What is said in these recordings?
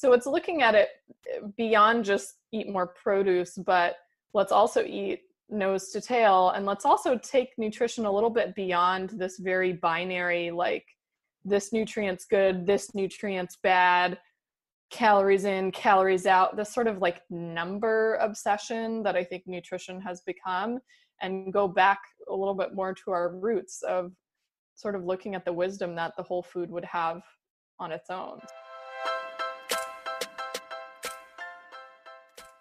So it's looking at it eh, beyond just eat more produce, but let's also eat nose to tail and let's also take nutrition a little bit beyond this very binary like this nutrient's good, this nutrient's bad, calories in, calories out, this sort of like number obsession that I think nutrition has become, and go back a little bit more to our roots of sort of looking at the wisdom that the whole food would have on its own.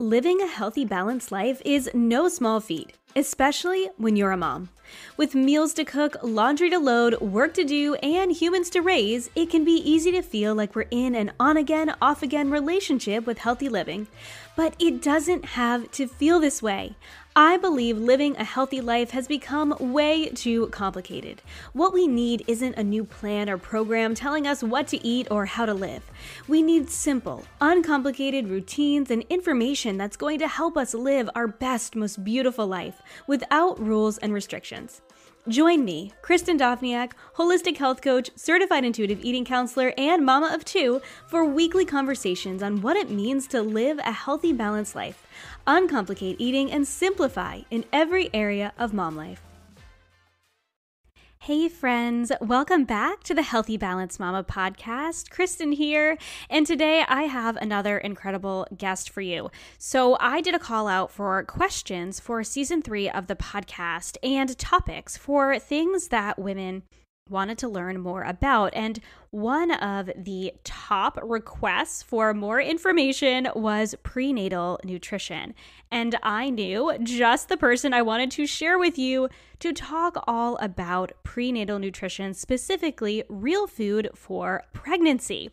Living a healthy, balanced life is no small feat, especially when you're a mom. With meals to cook, laundry to load, work to do, and humans to raise, it can be easy to feel like we're in an on again, off again relationship with healthy living. But it doesn't have to feel this way. I believe living a healthy life has become way too complicated. What we need isn't a new plan or program telling us what to eat or how to live. We need simple, uncomplicated routines and information that's going to help us live our best, most beautiful life without rules and restrictions. Join me, Kristin Dovbniak, holistic health coach, certified intuitive eating counselor, and mama of two, for weekly conversations on what it means to live a healthy, balanced life uncomplicate eating, and simplify in every area of mom life. Hey, friends, welcome back to the Healthy Balance Mama podcast. Kristin here, and today I have another incredible guest for you. So, I did a call out for questions for season three of the podcast and topics for things that women wanted to learn more about. And one of the top requests for more information was prenatal nutrition. And I knew just the person I wanted to share with you to talk all about prenatal nutrition, specifically real food for pregnancy.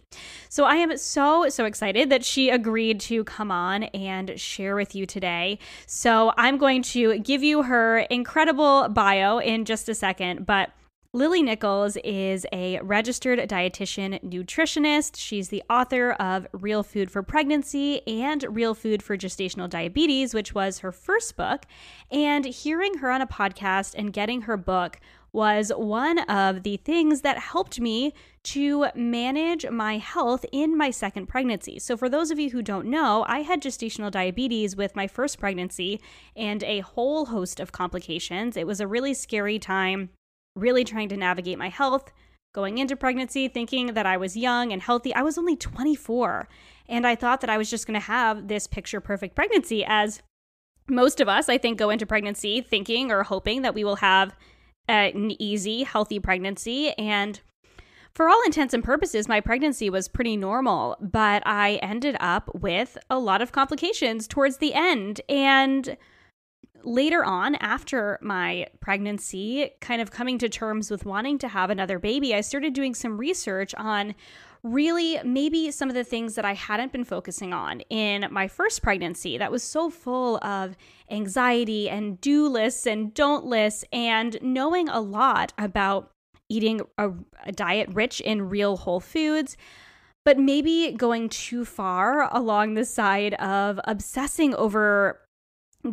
So I am so, so excited that she agreed to come on and share with you today. So I'm going to give you her incredible bio in just a second, but Lily Nichols is a registered dietitian nutritionist. She's the author of Real Food for Pregnancy and Real Food for Gestational Diabetes, which was her first book. And hearing her on a podcast and getting her book was one of the things that helped me to manage my health in my second pregnancy. So, for those of you who don't know, I had gestational diabetes with my first pregnancy and a whole host of complications. It was a really scary time really trying to navigate my health, going into pregnancy thinking that I was young and healthy. I was only 24, and I thought that I was just going to have this picture perfect pregnancy as most of us, I think, go into pregnancy thinking or hoping that we will have an easy, healthy pregnancy. And for all intents and purposes, my pregnancy was pretty normal, but I ended up with a lot of complications towards the end. And later on, after my pregnancy, kind of coming to terms with wanting to have another baby, I started doing some research on really maybe some of the things that I hadn't been focusing on in my first pregnancy that was so full of anxiety and do lists and don't lists and knowing a lot about eating a, a diet rich in real whole foods but maybe going too far along the side of obsessing over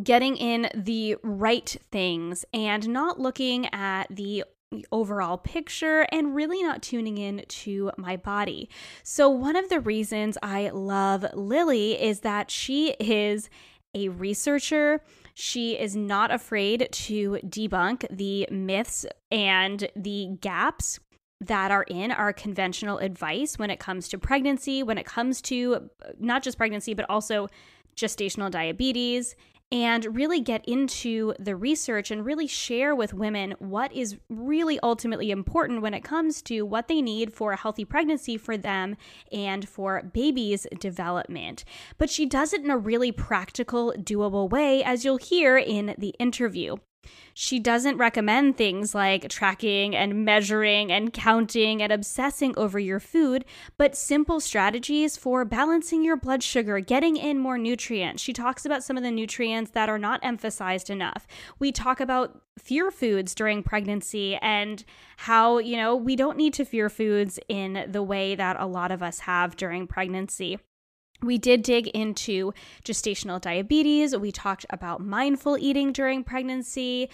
getting in the right things and not looking at the overall picture and really not tuning in to my body. So, one of the reasons I love Lily is that she is a researcher. She is not afraid to debunk the myths and the gaps that are in our conventional advice when it comes to pregnancy, when it comes to uh, not just pregnancy, but also gestational diabetes and really get into the research and really share with women what is really ultimately important when it comes to what they need for a healthy pregnancy for them and for baby's development. But she does it in a really practical, doable way, as you'll hear in the interview. She doesn't recommend things like tracking and measuring and counting and obsessing over your food, but simple strategies for balancing your blood sugar, getting in more nutrients. She talks about some of the nutrients that are not emphasized enough. We talk about fear foods during pregnancy and how, you know, we don't need to fear foods in the way that a lot of us have during pregnancy. We did dig into gestational diabetes. We talked about mindful eating during pregnancy,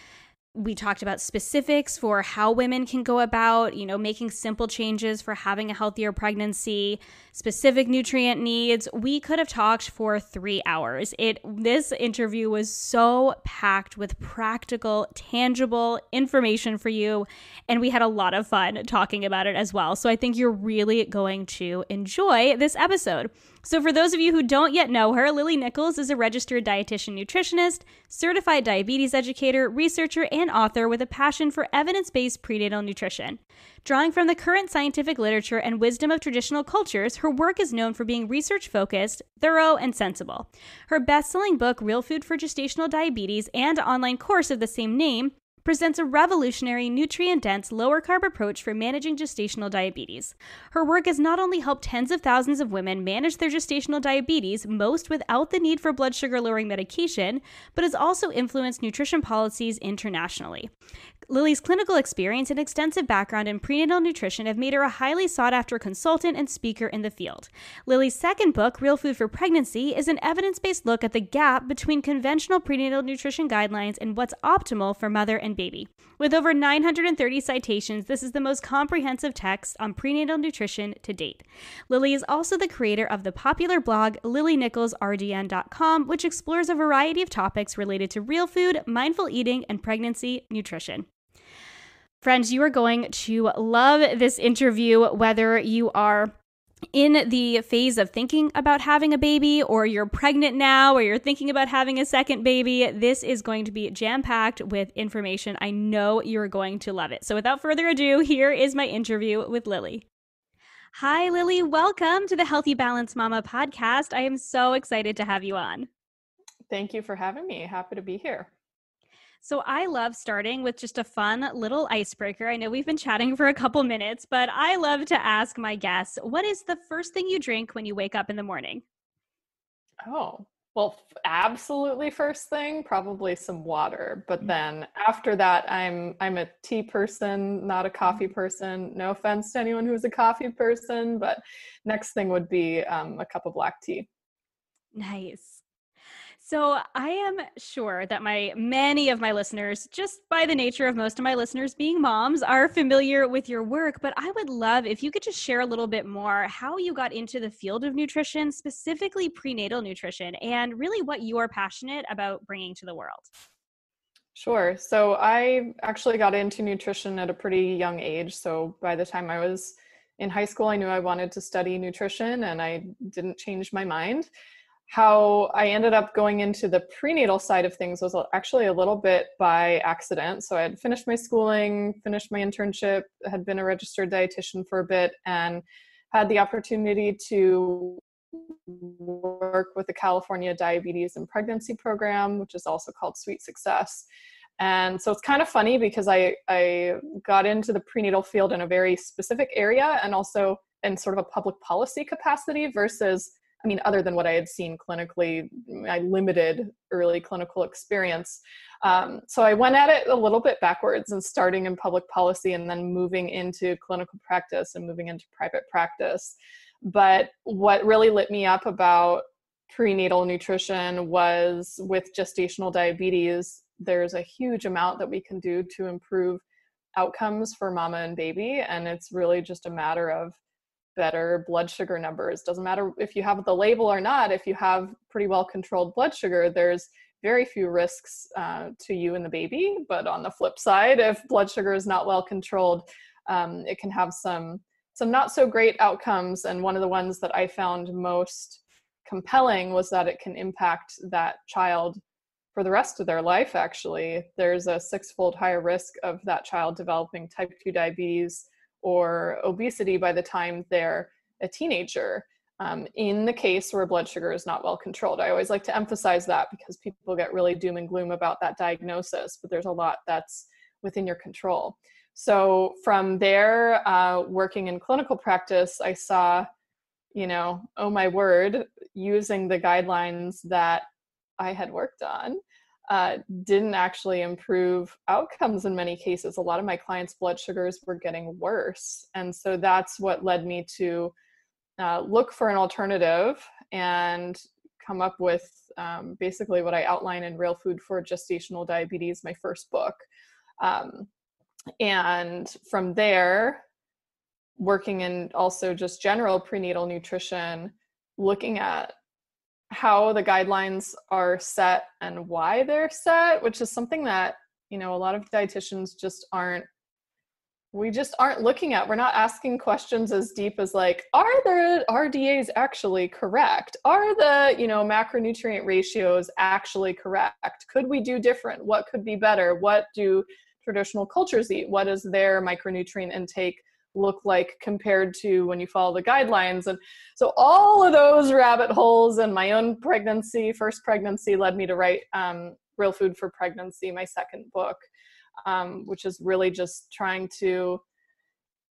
we talked about specifics for how women can go about, you know, making simple changes for having a healthier pregnancy, specific nutrient needs. We could have talked for 3 hours. It this interview was so packed with practical, tangible information for you, and we had a lot of fun talking about it as well. So I think you're really going to enjoy this episode. So, for those of you who don't yet know her, Lily Nichols is a registered dietitian nutritionist, certified diabetes educator, researcher, and author with a passion for evidence based prenatal nutrition. Drawing from the current scientific literature and wisdom of traditional cultures, her work is known for being research focused, thorough, and sensible. Her best selling book, Real Food for Gestational Diabetes, and online course of the same name presents a revolutionary, nutrient dense, lower carb approach for managing gestational diabetes. Her work has not only helped tens of thousands of women manage their gestational diabetes, most without the need for blood sugar lowering medication, but has also influenced nutrition policies internationally. Lily's clinical experience and extensive background in prenatal nutrition have made her a highly sought after consultant and speaker in the field. Lily's second book, Real Food for Pregnancy, is an evidence based look at the gap between conventional prenatal nutrition guidelines and what's optimal for mother and baby. With over 930 citations, this is the most comprehensive text on prenatal nutrition to date. Lily is also the creator of the popular blog lilynicholsrdn.com, which explores a variety of topics related to real food, mindful eating, and pregnancy nutrition. Friends, you are going to love this interview, whether you are in the phase of thinking about having a baby, or you're pregnant now, or you're thinking about having a second baby, this is going to be jam packed with information. I know you're going to love it. So, without further ado, here is my interview with Lily. Hi, Lily. Welcome to the Healthy Balance Mama podcast. I am so excited to have you on. Thank you for having me. Happy to be here. So I love starting with just a fun little icebreaker. I know we've been chatting for a couple minutes, but I love to ask my guests, what is the first thing you drink when you wake up in the morning? Oh, well, absolutely first thing, probably some water. But mm. then after that, I'm I'm a tea person, not a coffee mm. person. No offense to anyone who's a coffee person, but next thing would be um, a cup of black tea. Nice. So, I am sure that my many of my listeners, just by the nature of most of my listeners being moms, are familiar with your work, but I would love if you could just share a little bit more how you got into the field of nutrition, specifically prenatal nutrition, and really what you are passionate about bringing to the world. Sure. So, I actually got into nutrition at a pretty young age. So, by the time I was in high school, I knew I wanted to study nutrition and I didn't change my mind how I ended up going into the prenatal side of things was actually a little bit by accident. So I had finished my schooling, finished my internship, had been a registered dietitian for a bit, and had the opportunity to work with the California Diabetes and Pregnancy Program, which is also called Sweet Success. And so it's kind of funny because I, I got into the prenatal field in a very specific area and also in sort of a public policy capacity versus I mean, other than what I had seen clinically, my limited early clinical experience. Um, so I went at it a little bit backwards and starting in public policy and then moving into clinical practice and moving into private practice. But what really lit me up about prenatal nutrition was with gestational diabetes, there's a huge amount that we can do to improve outcomes for mama and baby. And it's really just a matter of better blood sugar numbers. Doesn't matter if you have the label or not, if you have pretty well controlled blood sugar, there's very few risks uh, to you and the baby. But on the flip side, if blood sugar is not well controlled, um, it can have some some not so great outcomes. And one of the ones that I found most compelling was that it can impact that child for the rest of their life. Actually, there's a six-fold higher risk of that child developing type two diabetes or obesity by the time they're a teenager um, in the case where blood sugar is not well controlled. I always like to emphasize that because people get really doom and gloom about that diagnosis, but there's a lot that's within your control. So from there, uh, working in clinical practice, I saw, you know, oh my word, using the guidelines that I had worked on uh, didn't actually improve outcomes in many cases. A lot of my clients' blood sugars were getting worse. And so that's what led me to uh, look for an alternative and come up with um, basically what I outline in Real Food for Gestational Diabetes, my first book. Um, and from there, working in also just general prenatal nutrition, looking at how the guidelines are set and why they're set, which is something that, you know, a lot of dietitians just aren't we just aren't looking at. We're not asking questions as deep as like are the rdas actually correct? Are the you know macronutrient ratios actually correct? Could we do different? What could be better? What do traditional cultures eat? What is their micronutrient intake look like compared to when you follow the guidelines. And so all of those rabbit holes and my own pregnancy first pregnancy led me to write um, real food for pregnancy my second book um, which is really just trying to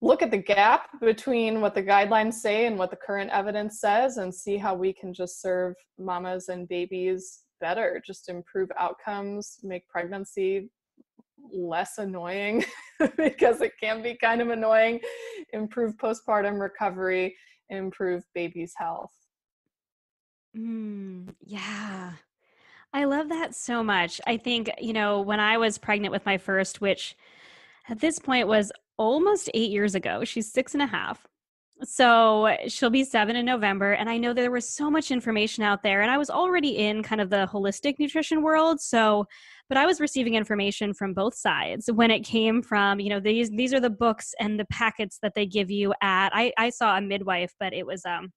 look at the gap between what the guidelines say and what the current evidence says and see how we can just serve mamas and babies better just improve outcomes make pregnancy less annoying because it can be kind of annoying, improve postpartum recovery, improve baby's health. Mm, yeah. I love that so much. I think, you know, when I was pregnant with my first, which at this point was almost eight years ago, she's six and a half. So she'll be seven in November. And I know there was so much information out there. And I was already in kind of the holistic nutrition world. So, but I was receiving information from both sides when it came from, you know, these these are the books and the packets that they give you at I, I saw a midwife, but it was um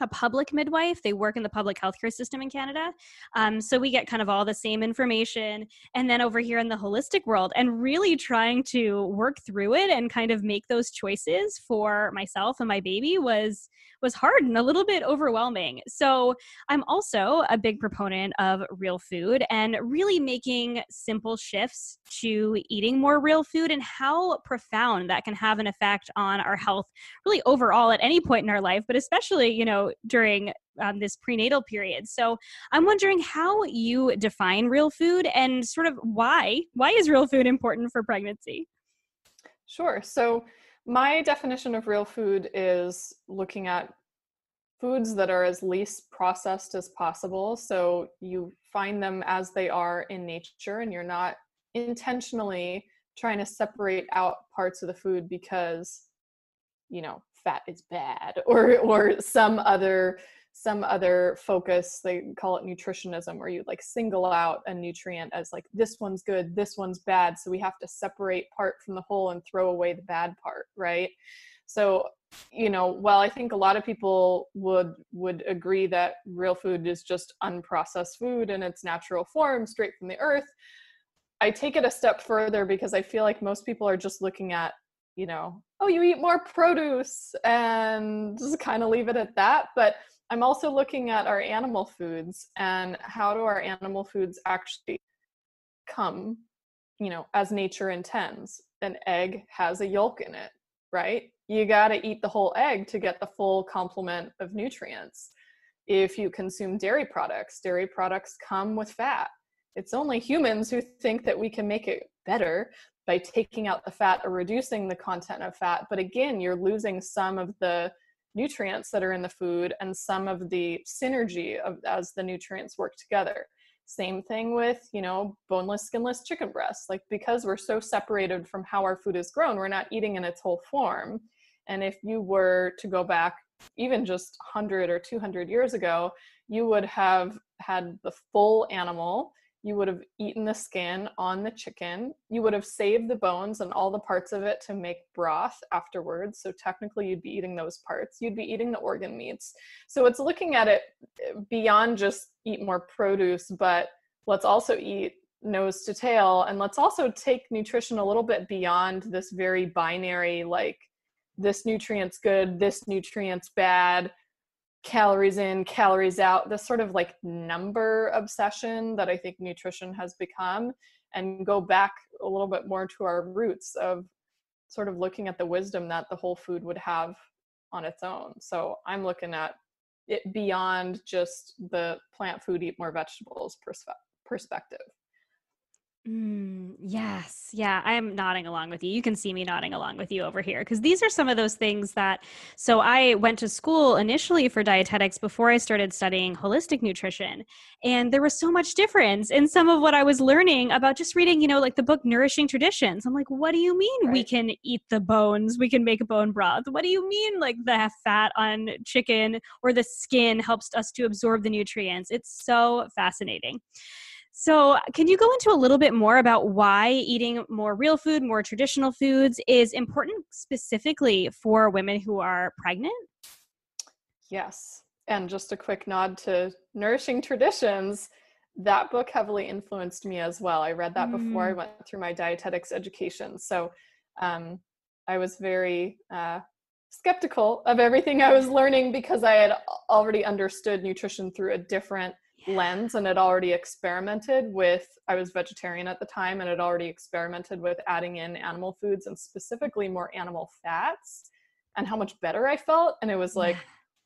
a public midwife. They work in the public healthcare system in Canada. Um, so we get kind of all the same information. And then over here in the holistic world, and really trying to work through it and kind of make those choices for myself and my baby was was hard and a little bit overwhelming. So I'm also a big proponent of real food and really making simple shifts to eating more real food and how profound that can have an effect on our health really overall at any point in our life, but especially, you know, during um, this prenatal period. So I'm wondering how you define real food and sort of why. Why is real food important for pregnancy? Sure. So my definition of real food is looking at foods that are as least processed as possible. So you find them as they are in nature and you're not intentionally trying to separate out parts of the food because you know fat is bad or or some other some other focus they call it nutritionism where you like single out a nutrient as like this one's good this one's bad so we have to separate part from the whole and throw away the bad part right? So you know while i think a lot of people would would agree that real food is just unprocessed food in its natural form straight from the earth i take it a step further because i feel like most people are just looking at you know oh you eat more produce and just kind of leave it at that but i'm also looking at our animal foods and how do our animal foods actually come you know as nature intends? An egg has a yolk in it right? You got to eat the whole egg to get the full complement of nutrients. If you consume dairy products dairy products come with fat. It's only humans who think that we can make it better by taking out the fat or reducing the content of fat. But again, you're losing some of the nutrients that are in the food and some of the synergy of as the nutrients work together. Same thing with, you know, boneless, skinless chicken breasts. Like because we're so separated from how our food is grown, we're not eating in its whole form. And if you were to go back even just 100 or 200 years ago, you would have had the full animal you would have eaten the skin on the chicken. You would have saved the bones and all the parts of it to make broth afterwards. So technically, you'd be eating those parts. You'd be eating the organ meats. So it's looking at it eh, beyond just eat more produce, but let's also eat nose to tail. And let's also take nutrition a little bit beyond this very binary, like this nutrient's good, this nutrient's bad calories in, calories out, this sort of like number obsession that I think nutrition has become, and go back a little bit more to our roots of sort of looking at the wisdom that the whole food would have on its own. So I'm looking at it beyond just the plant food, eat more vegetables perspe- perspective. Mm, yes. Yeah. I'm nodding along with you. You can see me nodding along with you over here because these are some of those things that. So, I went to school initially for dietetics before I started studying holistic nutrition. And there was so much difference in some of what I was learning about just reading, you know, like the book Nourishing Traditions. I'm like, what do you mean right. we can eat the bones? We can make a bone broth. What do you mean, like the fat on chicken or the skin helps us to absorb the nutrients? It's so fascinating. So, can you go into a little bit more about why eating more real food, more traditional foods is important specifically for women who are pregnant? Yes. And just a quick nod to Nourishing Traditions. That book heavily influenced me as well. I read that mm. before I mm. went through my dietetics education. So um, I was very uh, skeptical of everything I was learning because I had already understood nutrition through a different lens and had already experimented with i was vegetarian at the time and had already experimented with adding in animal foods and specifically more animal fats and how much better i felt. And it was like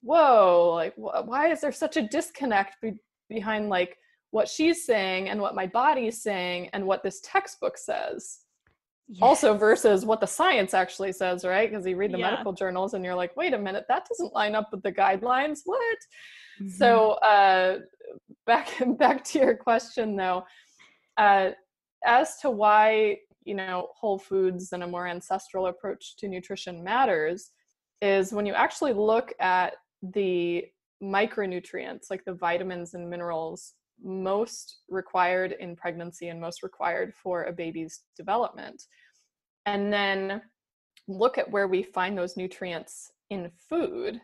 whoa like wh- why is there such a disconnect be- behind like what she's saying and what my body's saying and what this textbook says? Yes. also versus what the science actually says right? Because you read the yeah. medical journals and you're like wait a minute that doesn't line up with the guidelines. What mm-hmm. so uh back back to your question though uh, as to why you know whole foods and a more ancestral approach to nutrition matters is when you actually look at the micronutrients like the vitamins and minerals most required in pregnancy and most required for a baby's development and then look at where we find those nutrients in food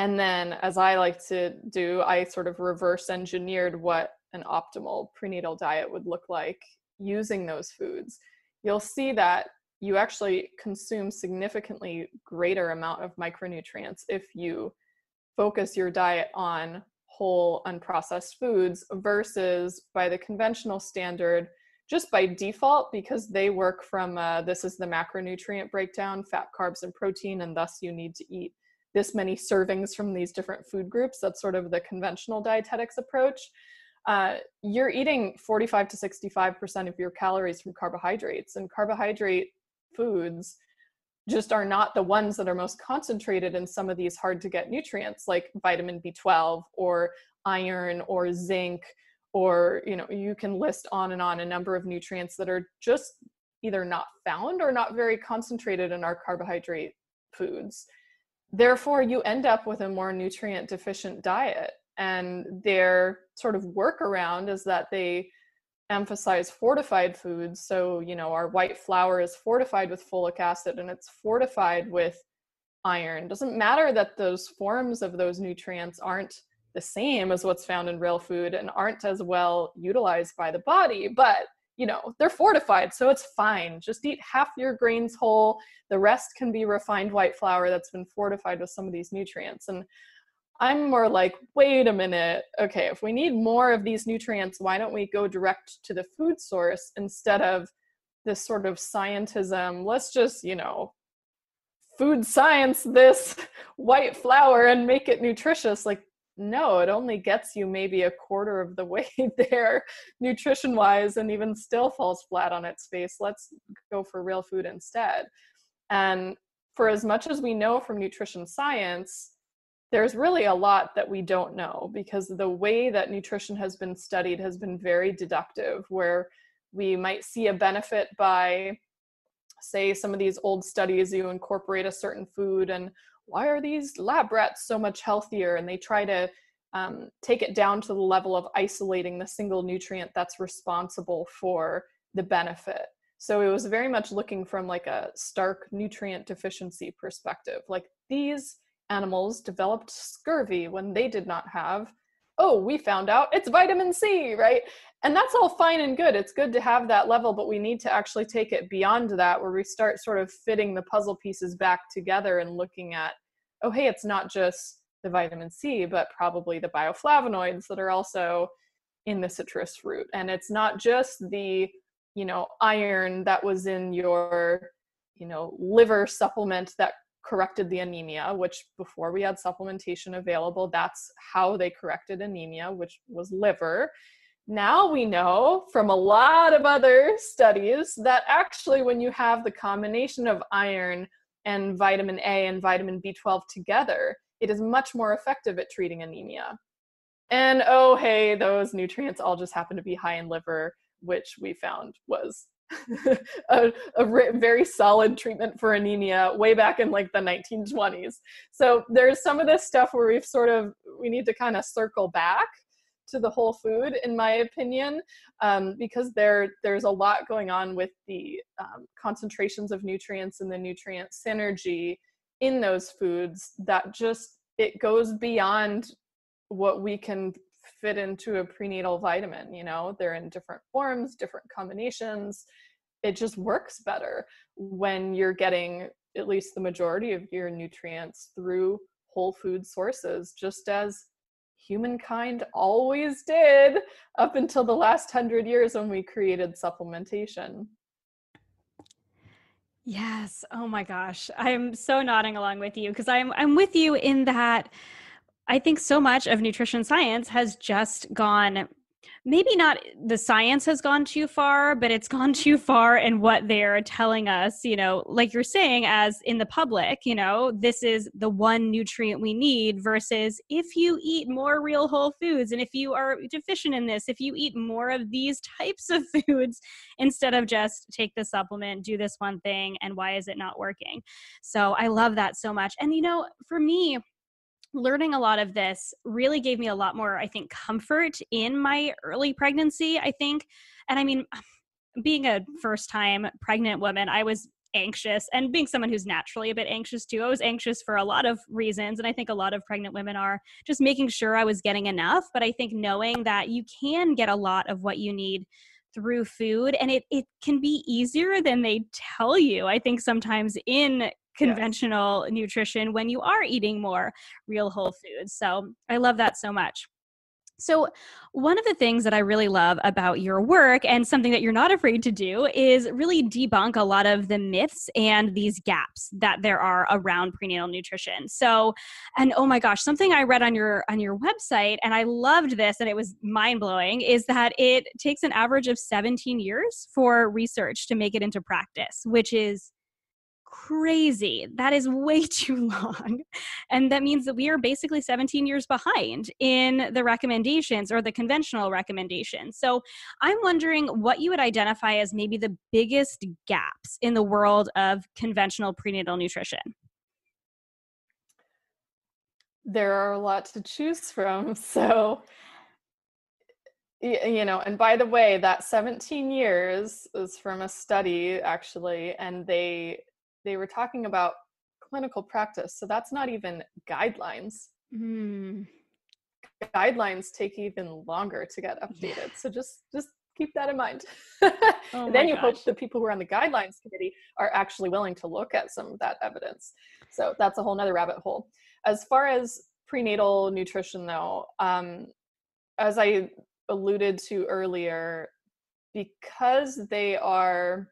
and then, as I like to do, I sort of reverse engineered what an optimal prenatal diet would look like using those foods. You'll see that you actually consume significantly greater amount of micronutrients if you focus your diet on whole unprocessed foods versus by the conventional standard just by default because they work from uh, this is the macronutrient breakdown fat carbs and protein and thus you need to eat this many servings from these different food groups. That's sort of the conventional dietetics approach. Uh, you're eating 45 to 65% of your calories from carbohydrates, and carbohydrate foods just are not the ones that are most concentrated in some of these hard to get nutrients like vitamin B12 or iron or zinc or you know you can list on and on a number of nutrients that are just either not found or not very concentrated in our carbohydrate foods therefore you end up with a more nutrient deficient diet. And their sort of workaround is that they emphasize fortified foods. So you know our white flour is fortified with folic acid and it's fortified with iron. Doesn't matter that those forms of those nutrients aren't the same as what's found in real food and aren't as well utilized by the body but you know they're fortified so it's fine. Just eat half your grains whole. The rest can be refined white flour that's been fortified with some of these nutrients. And i'm more like wait a minute. Okay if we need more of these nutrients why don't we go direct to the food source instead of this sort of scientism? Let's just you know food science this white flour and make it nutritious. Like no, it only gets you maybe a quarter of the way there nutrition wise and even still falls flat on its face. Let's go for real food instead. And for as much as we know from nutrition science, there's really a lot that we don't know because the way that nutrition has been studied has been very deductive, where we might see a benefit by, say, some of these old studies, you incorporate a certain food and why are these lab rats so much healthier? And they try to um, take it down to the level of isolating the single nutrient that's responsible for the benefit. So it was very much looking from like a stark nutrient deficiency perspective. Like these animals developed scurvy when they did not have. Oh, we found out it's vitamin C, right? And that's all fine and good. It's good to have that level, but we need to actually take it beyond that where we start sort of fitting the puzzle pieces back together and looking at oh, hey, it's not just the vitamin C, but probably the bioflavonoids that are also in the citrus fruit. And it's not just the, you know, iron that was in your, you know, liver supplement that corrected the anemia, which before we had supplementation available, that's how they corrected anemia, which was liver. now we know from a lot of other studies that actually, when you have the combination of iron and vitamin A and vitamin B12 together, it is much more effective at treating anemia. And oh, hey, those nutrients all just happen to be high in liver, which we found was a, a re- very solid treatment for anemia way back in like the 1920s. So there's some of this stuff where we've sort of, we need to kind of circle back to the whole food, in my opinion, um, because there there's a lot going on with the um, concentrations of nutrients and the nutrient synergy in those foods that just it goes beyond what we can fit into a prenatal vitamin you know? They're in different forms different combinations. It just works better when you're getting at least the majority of your nutrients through whole food sources just as humankind always did up until the last hundred years when we created supplementation. Yes. Oh my gosh. I'm so nodding along with you because I'm I'm with you in that I think so much of nutrition science has just gone maybe not the science has gone too far, but it's gone too far in what they're telling us, you know, like you're saying, as in the public, you know, this is the one nutrient we need versus if you eat more real whole foods and if you are deficient in this, if you eat more of these types of foods instead of just take the supplement, do this one thing, and why is it not working? So I love that so much. And, you know, for me, learning a lot of this really gave me a lot more, I think, comfort in my early pregnancy, I think. And I mean, being a first time pregnant woman, I was anxious and being someone who's naturally a bit anxious too. I was anxious for a lot of reasons. And I think a lot of pregnant women are just making sure I was getting enough. But I think knowing that you can get a lot of what you need through food and it, it can be easier than they tell you i think sometimes in conventional yes. nutrition when you are eating more real whole foods. So I love that so much. So, one of the things that I really love about your work and something that you're not afraid to do is really debunk a lot of the myths and these gaps that there are around prenatal nutrition. So, and oh my gosh, something I read on your on your website and I loved this and it was mind-blowing is that it takes an average of 17 years for research to make it into practice, which is crazy. That is way too long. And that means that we are basically 17 years behind in the recommendations or the conventional recommendations. So I'm wondering what you would identify as maybe the biggest gaps in the world of conventional prenatal nutrition. There are a lot to choose from. So, you know, and by the way, that 17 years is from a study actually, and they they were talking about clinical practice. So that's not even guidelines. Mm. Guidelines take even longer to get updated. Yeah. So just just keep that in mind. oh and then you gosh. hope the people who are on the guidelines committee are actually willing to look at some of that evidence. So that's a whole nother rabbit hole. As far as prenatal nutrition though, um, as I alluded to earlier, because they are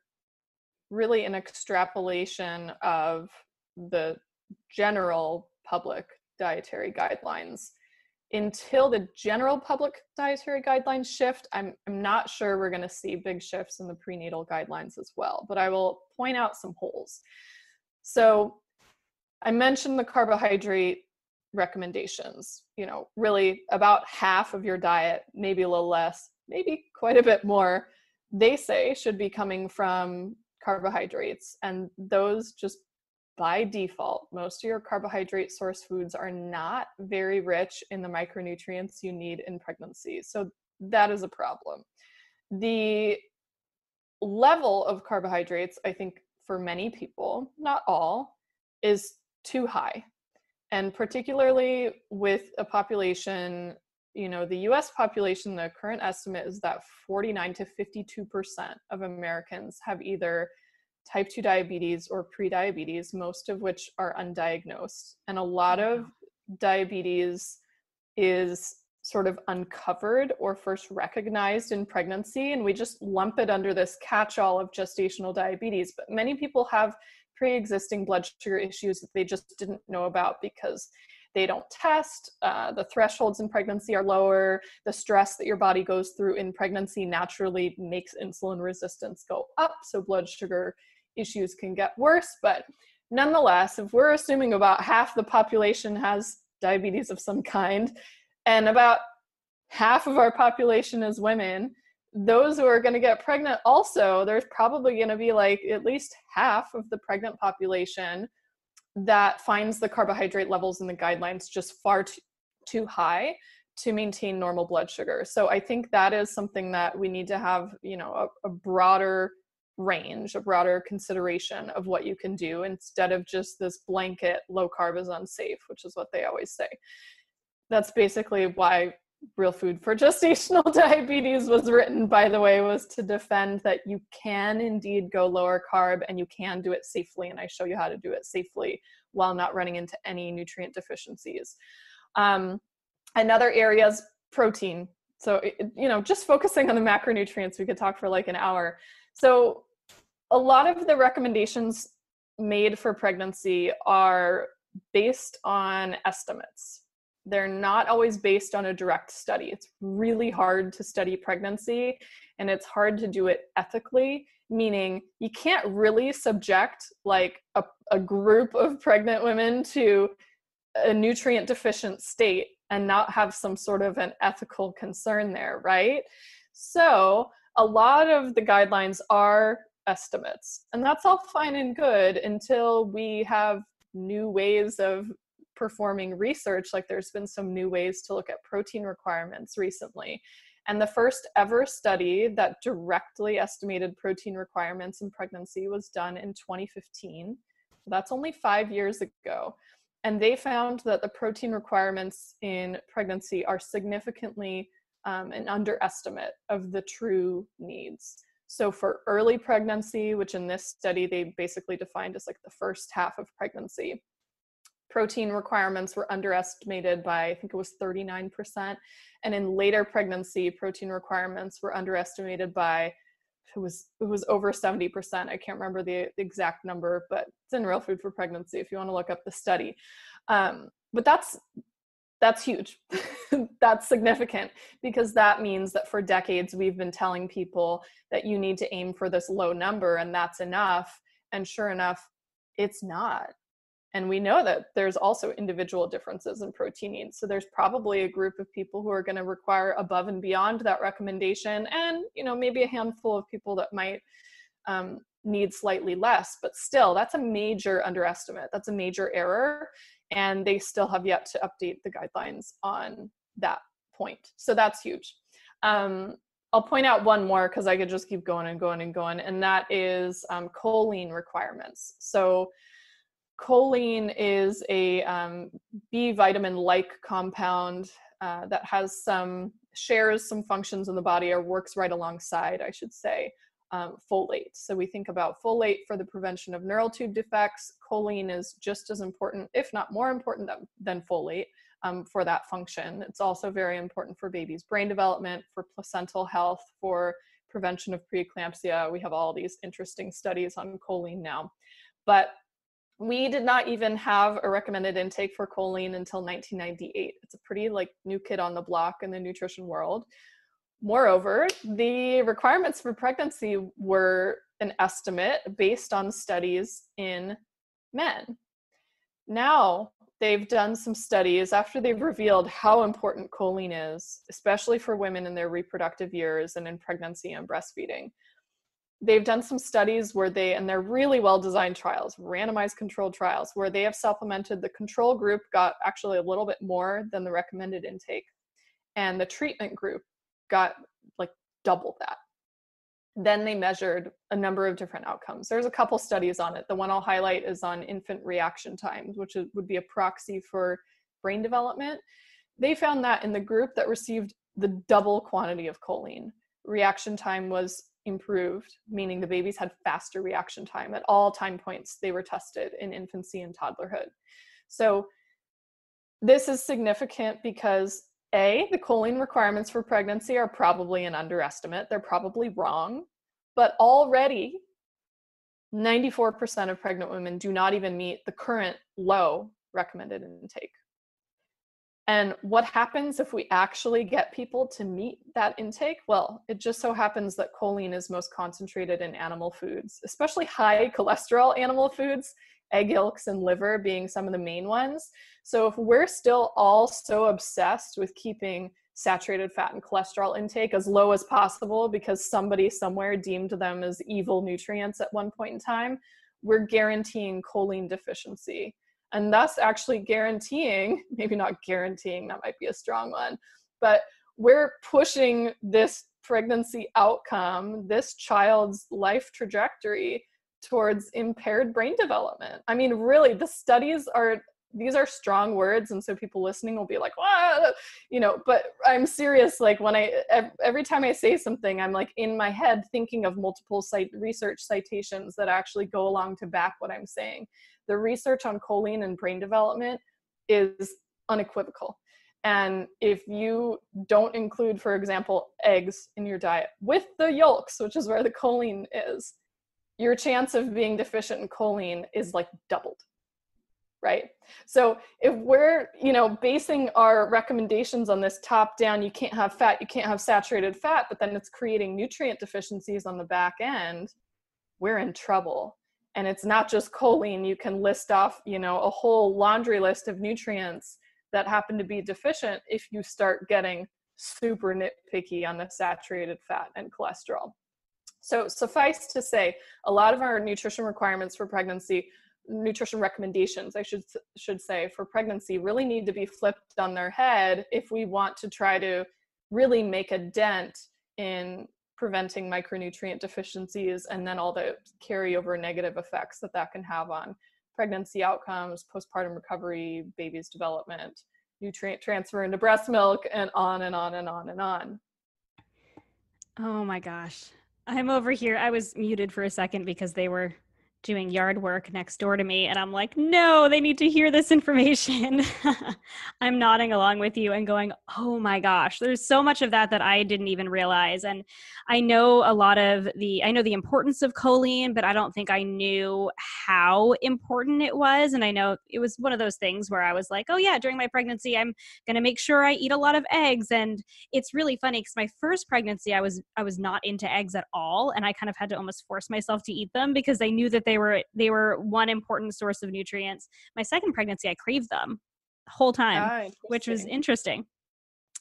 really an extrapolation of the general public dietary guidelines. Until the general public dietary guidelines shift, I'm, I'm not sure we're going to see big shifts in the prenatal guidelines as well, but I will point out some holes. So I mentioned the carbohydrate recommendations. You know, really about half of your diet, maybe a little less, maybe quite a bit more, they say should be coming from carbohydrates and those just by default most of your carbohydrate source foods are not very rich in the micronutrients you need in pregnancy so that is a problem. The level of carbohydrates i think for many people not all is too high and particularly with a population you know, the US population, the current estimate is that 49 to 52% of Americans have either type 2 diabetes or prediabetes, most of which are undiagnosed. And a lot of diabetes is sort of uncovered or first recognized in pregnancy, and we just lump it under this catch all of gestational diabetes. But many people have pre existing blood sugar issues that they just didn't know about because they don't test. Uh, the thresholds in pregnancy are lower. The stress that your body goes through in pregnancy naturally makes insulin resistance go up. So blood sugar issues can get worse. But nonetheless, if we're assuming about half the population has diabetes of some kind, and about half of our population is women, those who are going to get pregnant also, there's probably going to be like at least half of the pregnant population that finds the carbohydrate levels in the guidelines just far too, too high to maintain normal blood sugar. So I think that is something that we need to have, you know, a, a broader range, a broader consideration of what you can do instead of just this blanket low carb is unsafe, which is what they always say. That's basically why real food for gestational diabetes was written by the way was to defend that you can indeed go lower carb and you can do it safely and i show you how to do it safely while not running into any nutrient deficiencies. Um, another area is protein. So you know just focusing on the macronutrients we could talk for like an hour. So a lot of the recommendations made for pregnancy are based on estimates they're not always based on a direct study. It's really hard to study pregnancy and it's hard to do it ethically, meaning you can't really subject like a, a group of pregnant women to a nutrient deficient state and not have some sort of an ethical concern there, right? So, a lot of the guidelines are estimates, and that's all fine and good until we have new ways of performing research, like there's been some new ways to look at protein requirements recently. And the first ever study that directly estimated protein requirements in pregnancy was done in 2015. That's only five years ago. And they found that the protein requirements in pregnancy are significantly um, an underestimate of the true needs. So, for early pregnancy, which in this study they basically defined as like the first half of pregnancy, protein requirements were underestimated by I think it was 39%. And in later pregnancy, protein requirements were underestimated by it was it was over 70%. I can't remember the, exact number, but it's in Real Food for Pregnancy if you want to look up the study. Um, but that's that's huge. that's significant because that means that for decades we've been telling people that you need to aim for this low number and that's enough. And sure enough, it's not and we know that there's also individual differences in protein needs so there's probably a group of people who are going to require above and beyond that recommendation and you know maybe a handful of people that might um, need slightly less but still that's a major underestimate. That's a major error and they still have yet to update the guidelines on that point. So that's huge. Um, I'll point out one more because I could just keep going and going and going, and that is um, choline requirements. So, choline is a um, B vitamin like compound uh, that has some shares some functions in the body or works right alongside, I should say, um, folate. So we think about folate for the prevention of neural tube defects. Choline is just as important, if not more important than, than folate. Um, for that function. It's also very important for babies' brain development, for placental health, for prevention of preeclampsia. We have all these interesting studies on choline now. But we did not even have a recommended intake for choline until 1998 it's a pretty like new kid on the block in the nutrition world. Moreover the requirements for pregnancy were an estimate based on studies in men. Now they've done some studies after they've revealed how important choline is especially for women in their reproductive years and in pregnancy and breastfeeding they've done some studies where they and they're really well designed trials randomized controlled trials where they have supplemented the control group got actually a little bit more than the recommended intake and the treatment group got like double that. Then they measured a number of different outcomes. There's a couple studies on it. The one i'll highlight is on infant reaction times which would be a proxy for brain development. They found that in the group that received the double quantity of choline reaction time was improved, meaning the babies had faster reaction time at all time points they were tested in infancy and toddlerhood. So this is significant because A, the choline requirements for pregnancy are probably an underestimate. They're probably wrong, but already 94% of pregnant women do not even meet the current low recommended intake. And what happens if we actually get people to meet that intake? Well, it just so happens that choline is most concentrated in animal foods, especially high cholesterol animal foods, egg yolks and liver being some of the main ones. So if we're still all so obsessed with keeping saturated fat and cholesterol intake as low as possible because somebody somewhere deemed them as evil nutrients at one point in time, we're guaranteeing choline deficiency and thus actually guaranteeing maybe not guaranteeing that might be a strong one but we're pushing this pregnancy outcome this child's life trajectory towards impaired brain development i mean really the studies are these are strong words and so people listening will be like "What?" you know but i'm serious like when i every time i say something i'm like in my head thinking of multiple site research citations that actually go along to back what i'm saying the research on choline and brain development is unequivocal. And if you don't include, for example, eggs in your diet with the yolks, which is where the choline is, your chance of being deficient in choline is like doubled. Right. So if we're, you know, basing our recommendations on this top down, you can't have fat, you can't have saturated fat, but then it's creating nutrient deficiencies on the back end, we're in trouble and it's not just choline. You can list off you know a whole laundry list of nutrients that happen to be deficient if you start getting super nitpicky on the saturated fat and cholesterol. So suffice to say a lot of our nutrition requirements for pregnancy nutrition recommendations i should should say for pregnancy really need to be flipped on their head if we want to try to really make a dent in preventing micronutrient deficiencies and then all the carryover negative effects that that can have on pregnancy outcomes, postpartum recovery, baby's development, nutrient transfer into breast milk, and on and on and on and on. Oh my gosh. I'm over here. I was muted for a second because they were doing yard work next door to me and i'm like no they need to hear this information. I'm nodding along with you and going oh my gosh there's so much of that that i didn't even realize. And i know a lot of the i know the importance of choline but i don't think i knew how important it was. And i know it was one of those things where i was like oh yeah during my pregnancy i'm going to make sure i eat a lot of eggs. And it's really funny because my first pregnancy i was i was not into eggs at all and i kind of had to almost force myself to eat them because i knew that they were they were one important source of nutrients. My second pregnancy, I craved them the whole time, ah, which was interesting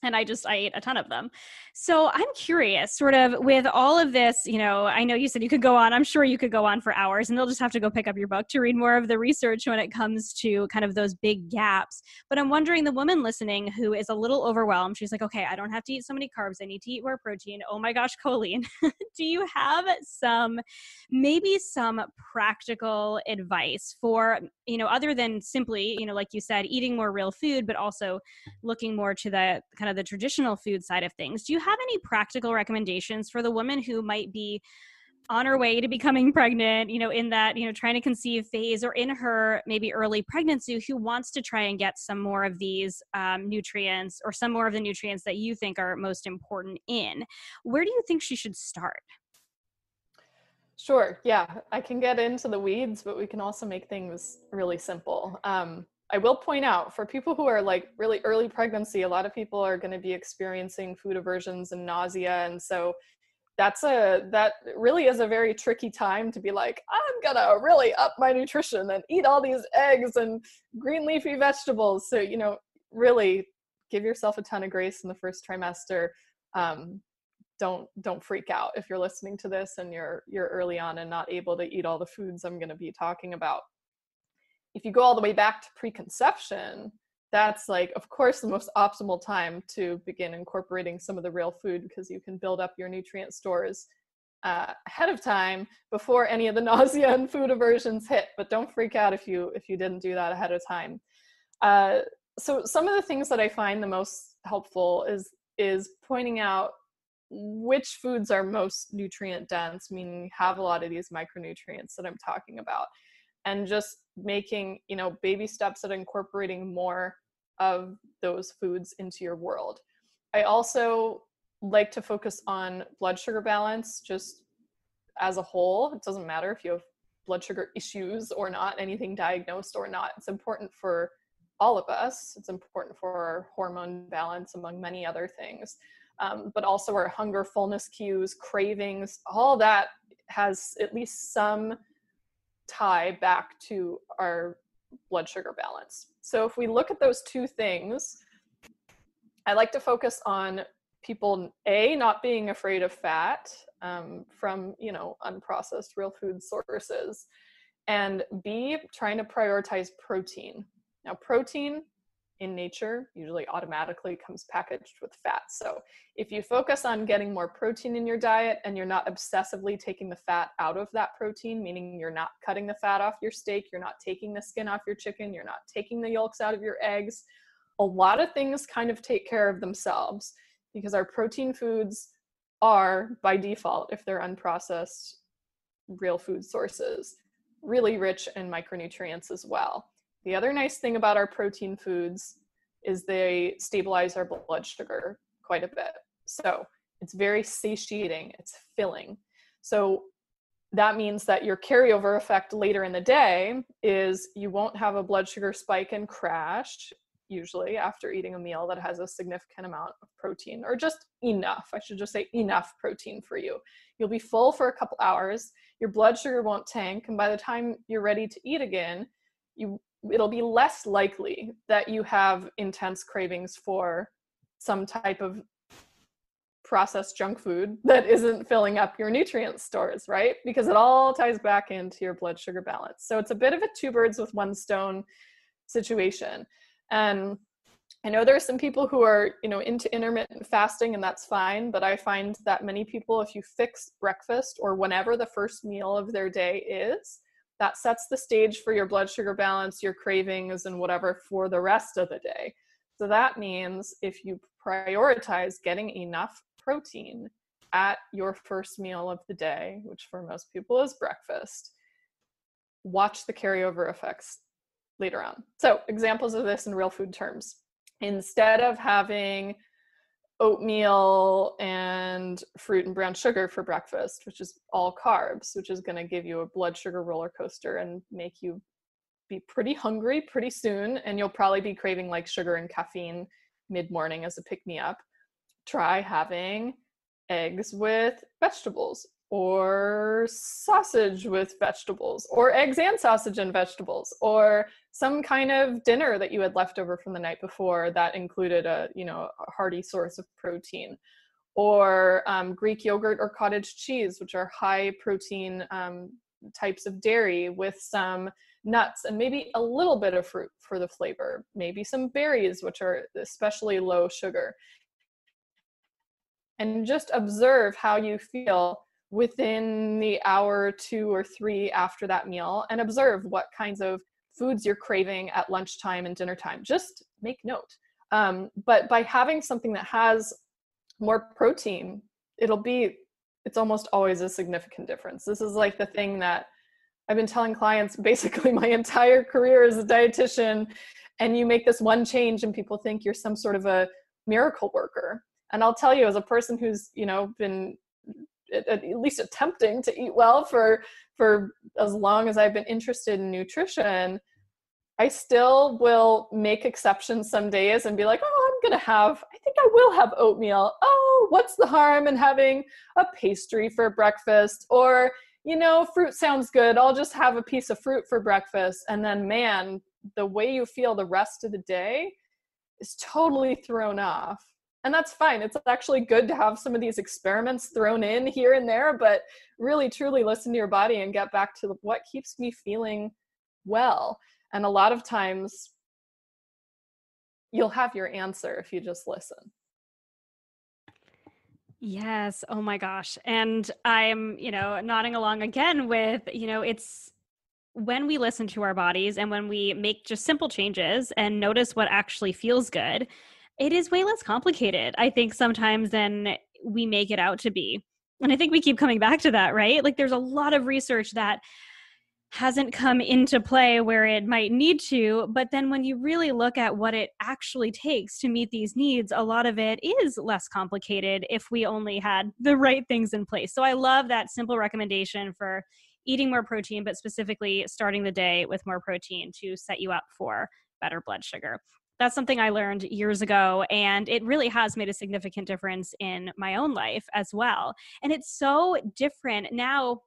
and I just I ate a ton of them. So I'm curious, sort of with all of this, you know, I know you said you could go on. I'm sure you could go on for hours, and they'll just have to go pick up your book to read more of the research when it comes to kind of those big gaps. But I'm wondering, the woman listening who is a little overwhelmed, she's like, okay, I don't have to eat so many carbs. I need to eat more protein. Oh my gosh, choline. Do you have some, maybe some practical advice for, you know, other than simply, you know, like you said, eating more real food, but also looking more to the kind kind of the traditional food side of things, do you have any practical recommendations for the woman who might be on her way to becoming pregnant, you know, in that, you know, trying to conceive phase or in her maybe early pregnancy who wants to try and get some more of these um, nutrients or some more of the nutrients that you think are most important in? Where do you think she should start? Sure. Yeah, I can get into the weeds, but we can also make things really simple. Um, I will point out for people who are like really early pregnancy, a lot of people are going to be experiencing food aversions and nausea. And so that's a that really is a very tricky time to be like i'm gonna really up my nutrition and eat all these eggs and green leafy vegetables so you know really give yourself a ton of grace in the first trimester um, don't don't freak out if you're listening to this and you're you're early on and not able to eat all the foods i'm going to be talking about if you go all the way back to preconception, that's like, of course, the most optimal time to begin incorporating some of the real food because you can build up your nutrient stores uh, ahead of time before any of the nausea and food aversions hit. But don't freak out if you if you didn't do that ahead of time. Uh, so some of the things that I find the most helpful is is pointing out which foods are most nutrient dense, meaning have a lot of these micronutrients that I'm talking about and just making you know baby steps at incorporating more of those foods into your world i also like to focus on blood sugar balance just as a whole it doesn't matter if you have blood sugar issues or not anything diagnosed or not it's important for all of us. It's important for our hormone balance, among many other things. Um, but also our hunger, fullness cues, cravings, all that has at least some tie back to our blood sugar balance. So if we look at those two things, I like to focus on people a not being afraid of fat um, from you know unprocessed real food sources, and b trying to prioritize protein. Now protein in nature usually automatically comes packaged with fat. So if you focus on getting more protein in your diet and you're not obsessively taking the fat out of that protein, meaning you're not cutting the fat off your steak, you're not taking the skin off your chicken, you're not taking the yolks out of your eggs, a lot of things kind of take care of themselves because our protein foods are by default if they're unprocessed real food sources really rich in micronutrients as well the other nice thing about our protein foods is they stabilize our blood sugar quite a bit. So it's very satiating, it's filling. So that means that your carryover effect later in the day is you won't have a blood sugar spike and crash usually after eating a meal that has a significant amount of protein or just enough. I should just say enough protein for you. You'll be full for a couple hours, your blood sugar won't tank, and by the time you're ready to eat again, you it'll be less likely that you have intense cravings for some type of processed junk food that isn't filling up your nutrient stores, right? Because it all ties back into your blood sugar balance. So it's a bit of a two birds with one stone situation. And I know there are some people who are, you know, into intermittent fasting and that's fine, but I find that many people if you fix breakfast or whenever the first meal of their day is, that sets the stage for your blood sugar balance, your cravings, and whatever for the rest of the day. So that means if you prioritize getting enough protein at your first meal of the day, which for most people is breakfast, watch the carryover effects later on. So, examples of this in real food terms. Instead of having oatmeal and fruit and brown sugar for breakfast, which is all carbs, which is going to give you a blood sugar roller coaster and make you be pretty hungry pretty soon. And you'll probably be craving like sugar and caffeine mid morning as a pick me up. Try having eggs with vegetables or sausage with vegetables or eggs and sausage and vegetables or some kind of dinner that you had left over from the night before that included a you know a hearty source of protein or um, greek yogurt or cottage cheese which are high protein um, types of dairy with some nuts and maybe a little bit of fruit for the flavor maybe some berries which are especially low sugar. And just observe how you feel within the hour two or three after that meal and observe what kinds of foods you're craving at lunchtime and dinner time. Just make note. Um, but by having something that has more protein it'll be it's almost always a significant difference. This is like the thing that i've been telling clients basically my entire career as a dietitian and you make this one change and people think you're some sort of a miracle worker. And i'll tell you as a person who's you know been at, least attempting to eat well for for as long as I've been interested in nutrition, I still will make exceptions some days and be like, oh, I'm gonna have, I think I will have oatmeal. Oh, what's the harm in having a pastry for breakfast? Or, you know, fruit sounds good. I'll just have a piece of fruit for breakfast. And then, man, the way you feel the rest of the day is totally thrown off and that's fine it's actually good to have some of these experiments thrown in here and there but really truly listen to your body and get back to what keeps me feeling well and a lot of times you'll have your answer if you just listen Yes. Oh my gosh. And I'm, you know, nodding along again with, you know, it's when we listen to our bodies and when we make just simple changes and notice what actually feels good, it is way less complicated, I think, sometimes than we make it out to be. And I think we keep coming back to that, right? Like there's a lot of research that hasn't come into play where it might need to. But then when you really look at what it actually takes to meet these needs, a lot of it is less complicated if we only had the right things in place. So I love that simple recommendation for eating more protein, but specifically starting the day with more protein to set you up for better blood sugar that's something I learned years ago, and it really has made a significant difference in my own life as well. And it's so different now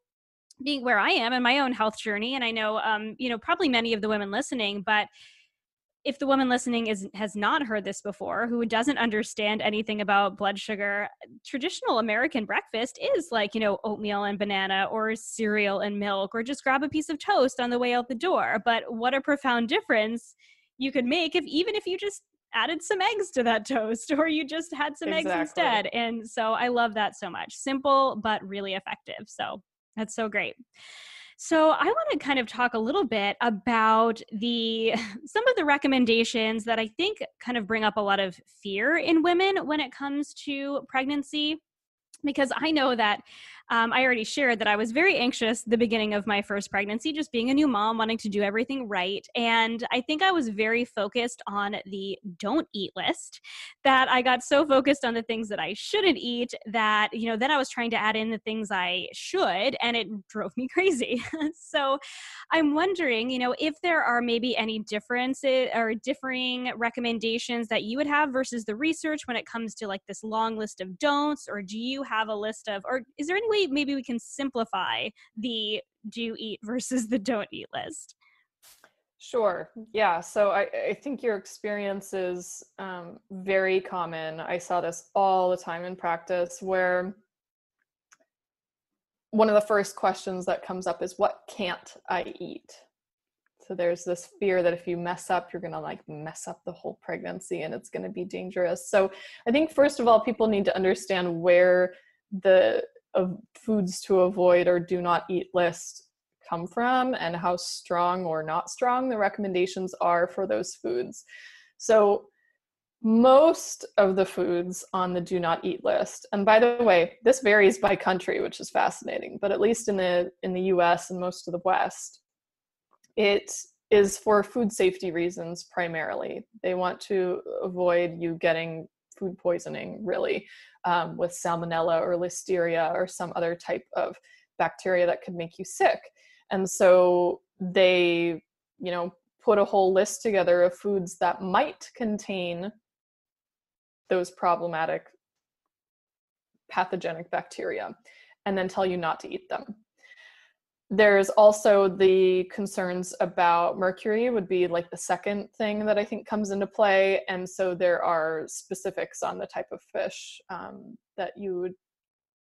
being where I am in my own health journey. And I know, um, you know, probably many of the women listening, but if the woman listening is has not heard this before who doesn't understand anything about blood sugar traditional american breakfast is like you know oatmeal and banana or cereal and milk or just grab a piece of toast on the way out the door but what a profound difference you could make if even if you just added some eggs to that toast or you just had some exactly. eggs instead. And so I love that so much. Simple but really effective. So that's so great. So I want to kind of talk a little bit about the some of the recommendations that I think kind of bring up a lot of fear in women when it comes to pregnancy because I know that um, I already shared that I was very anxious the beginning of my first pregnancy, just being a new mom, wanting to do everything right. And I think I was very focused on the don't eat list, that I got so focused on the things that I shouldn't eat that, you know, then I was trying to add in the things I should, and it drove me crazy. so I'm wondering, you know, if there are maybe any differences or differing recommendations that you would have versus the research when it comes to like this long list of don'ts, or do you have a list of, or is there any way maybe we can simplify the do eat versus the don't eat list? Sure. Yeah. So I, I think your experience is um, very common. I saw this all the time in practice where one of the first questions that comes up is, What can't I eat? So there's this fear that if you mess up, you're going to like mess up the whole pregnancy and it's going to be dangerous. So I think, first of all, people need to understand where the of foods to avoid or do not eat list come from and how strong or not strong the recommendations are for those foods. So, most of the foods on the do not eat list and by the way this varies by country which is fascinating but at least in the in the US and most of the west it is for food safety reasons primarily they want to avoid you getting food poisoning really um, with salmonella or listeria or some other type of bacteria that could make you sick. And so they, you know, put a whole list together of foods that might contain those problematic pathogenic bacteria and then tell you not to eat them. There's also the concerns about mercury, would be like the second thing that I think comes into play. And so there are specifics on the type of fish um, that you would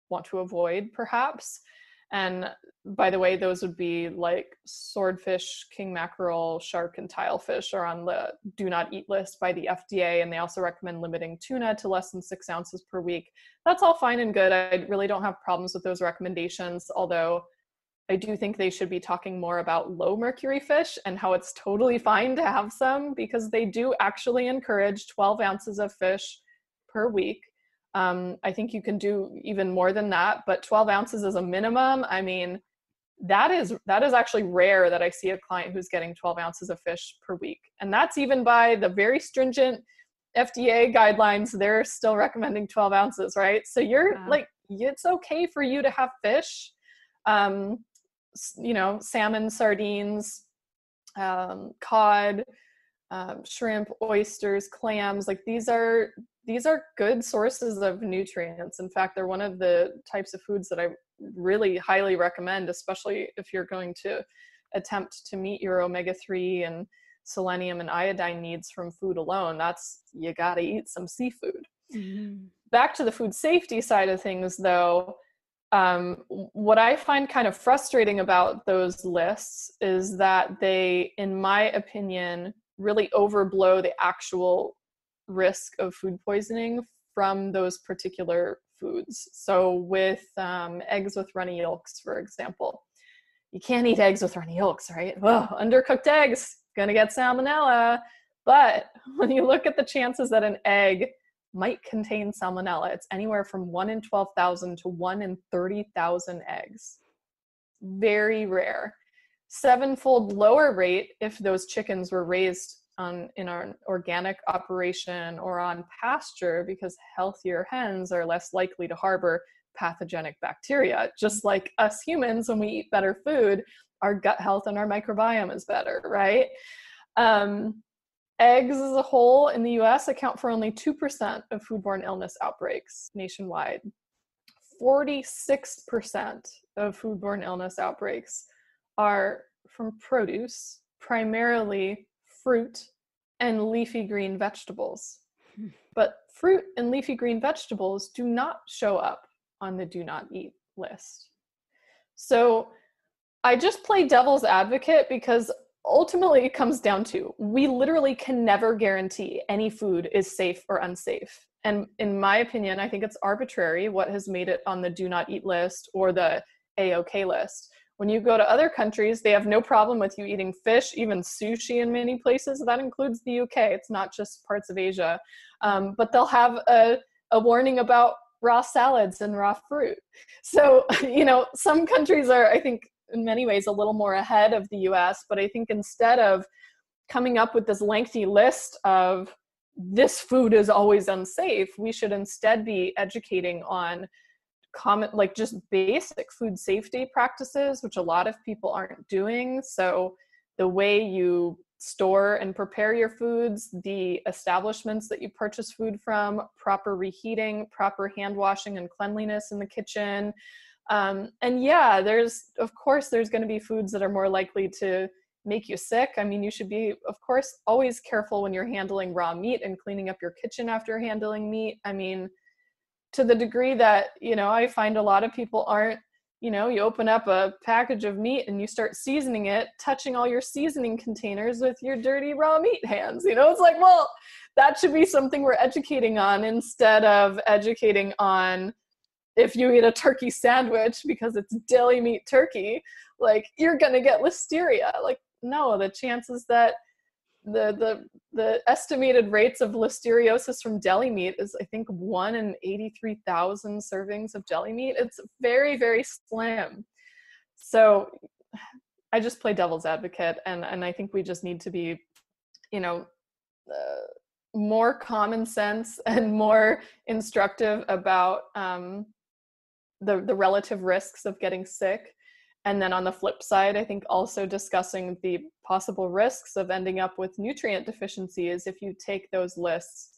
want to avoid, perhaps. And by the way, those would be like swordfish, king mackerel, shark, and tilefish are on the do not eat list by the FDA. And they also recommend limiting tuna to less than six ounces per week. That's all fine and good. I really don't have problems with those recommendations, although I do think they should be talking more about low mercury fish and how it's totally fine to have some because they do actually encourage 12 ounces of fish per week. Um, I think you can do even more than that, but 12 ounces is a minimum. I mean, that is that is actually rare that I see a client who's getting 12 ounces of fish per week, and that's even by the very stringent FDA guidelines. They're still recommending 12 ounces, right? So you're like, it's okay for you to have fish. Um, you know, salmon, sardines, um, cod, um, shrimp, oysters, clams. Like these are these are good sources of nutrients. In fact, they're one of the types of foods that I really highly recommend, especially if you're going to attempt to meet your omega three and selenium and iodine needs from food alone. That's you got to eat some seafood. Mm-hmm. Back to the food safety side of things, though um, what I find kind of frustrating about those lists is that they, in my opinion, really overblow the actual risk of food poisoning from those particular foods. So, with um, eggs with runny yolks, for example, you can't eat eggs with runny yolks, right? Well, undercooked eggs, gonna get salmonella. But when you look at the chances that an egg might contain salmonella. It's anywhere from 1 in 12,000 to 1 in 30,000 eggs. Very rare. Sevenfold lower rate if those chickens were raised on, in an organic operation or on pasture because healthier hens are less likely to harbor pathogenic bacteria. Just like us humans, when we eat better food, our gut health and our microbiome is better, right? Um, eggs as a whole in the US account for only 2% of foodborne illness outbreaks nationwide. 46% of foodborne illness outbreaks are from produce, primarily fruit and leafy green vegetables. Hmm. But fruit and leafy green vegetables do not show up on the do not eat list. So I just play devil's advocate because ultimately it comes down to we literally can never guarantee any food is safe or unsafe. And in my opinion, I think it's arbitrary what has made it on the do not eat list or the AOK list. When you go to other countries, they have no problem with you eating fish, even sushi in many places. That includes the UK. It's not just parts of Asia. Um, but they'll have a, a warning about raw salads and raw fruit. So, you know, some countries are, I think, in many ways a little more ahead of the US, but I think instead of coming up with this lengthy list of this food is always unsafe, we should instead be educating on common like just basic food safety practices which a lot of people aren't doing so the way you store and prepare your foods, the establishments that you purchase food from, proper reheating, proper hand washing and cleanliness in the kitchen. Um, and yeah, there's, of course, there's going to be foods that are more likely to make you sick. I mean, you should be, of course, always careful when you're handling raw meat and cleaning up your kitchen after handling meat. I mean, to the degree that, you know, I find a lot of people aren't you know, you open up a package of meat and you start seasoning it, touching all your seasoning containers with your dirty raw meat hands. You know, it's like, well, that should be something we're educating on instead of educating on if you eat a turkey sandwich because it's deli meat turkey, like you're to get listeria. Like, no, the chances that the the the estimated rates of listeriosis from deli meat is I think one in eighty three thousand servings of deli meat. It's very very slim. So I just play devil's advocate, and and I think we just need to be, you know. Uh, more common sense and more instructive about um, the the relative risks of getting sick and then on the flip side, I think also discussing the possible risks of ending up with nutrient deficiencies if you take those lists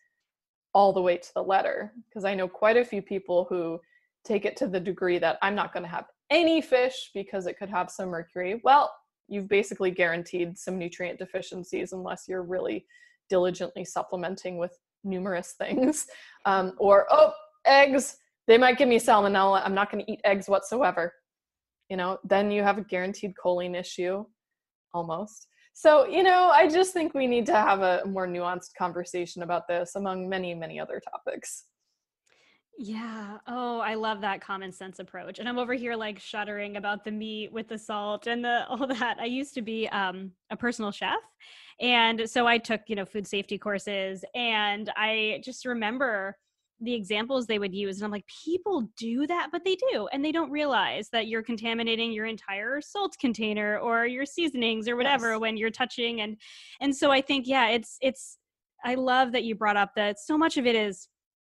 all the way to the letter. Because I know quite a few people who take it to the degree that I'm not going to have any fish because it could have some mercury. Well, you've basically guaranteed some nutrient deficiencies unless you're really diligently supplementing with numerous things. Um, or, oh, eggs, they might give me salmonella. I'm not going to eat eggs whatsoever you know then you have a guaranteed choline issue almost so you know i just think we need to have a more nuanced conversation about this among many many other topics yeah. Oh, I love that common sense approach. And I'm over here like shuddering about the meat with the salt and the all that. I used to be um, a personal chef. And so I took, you know, food safety courses and I just remember the examples they would use and i'm like people do that but they do and they don't realize that you're contaminating your entire salt container or your seasonings or whatever yes. when you're touching and and so i think yeah it's it's i love that you brought up that so much of it is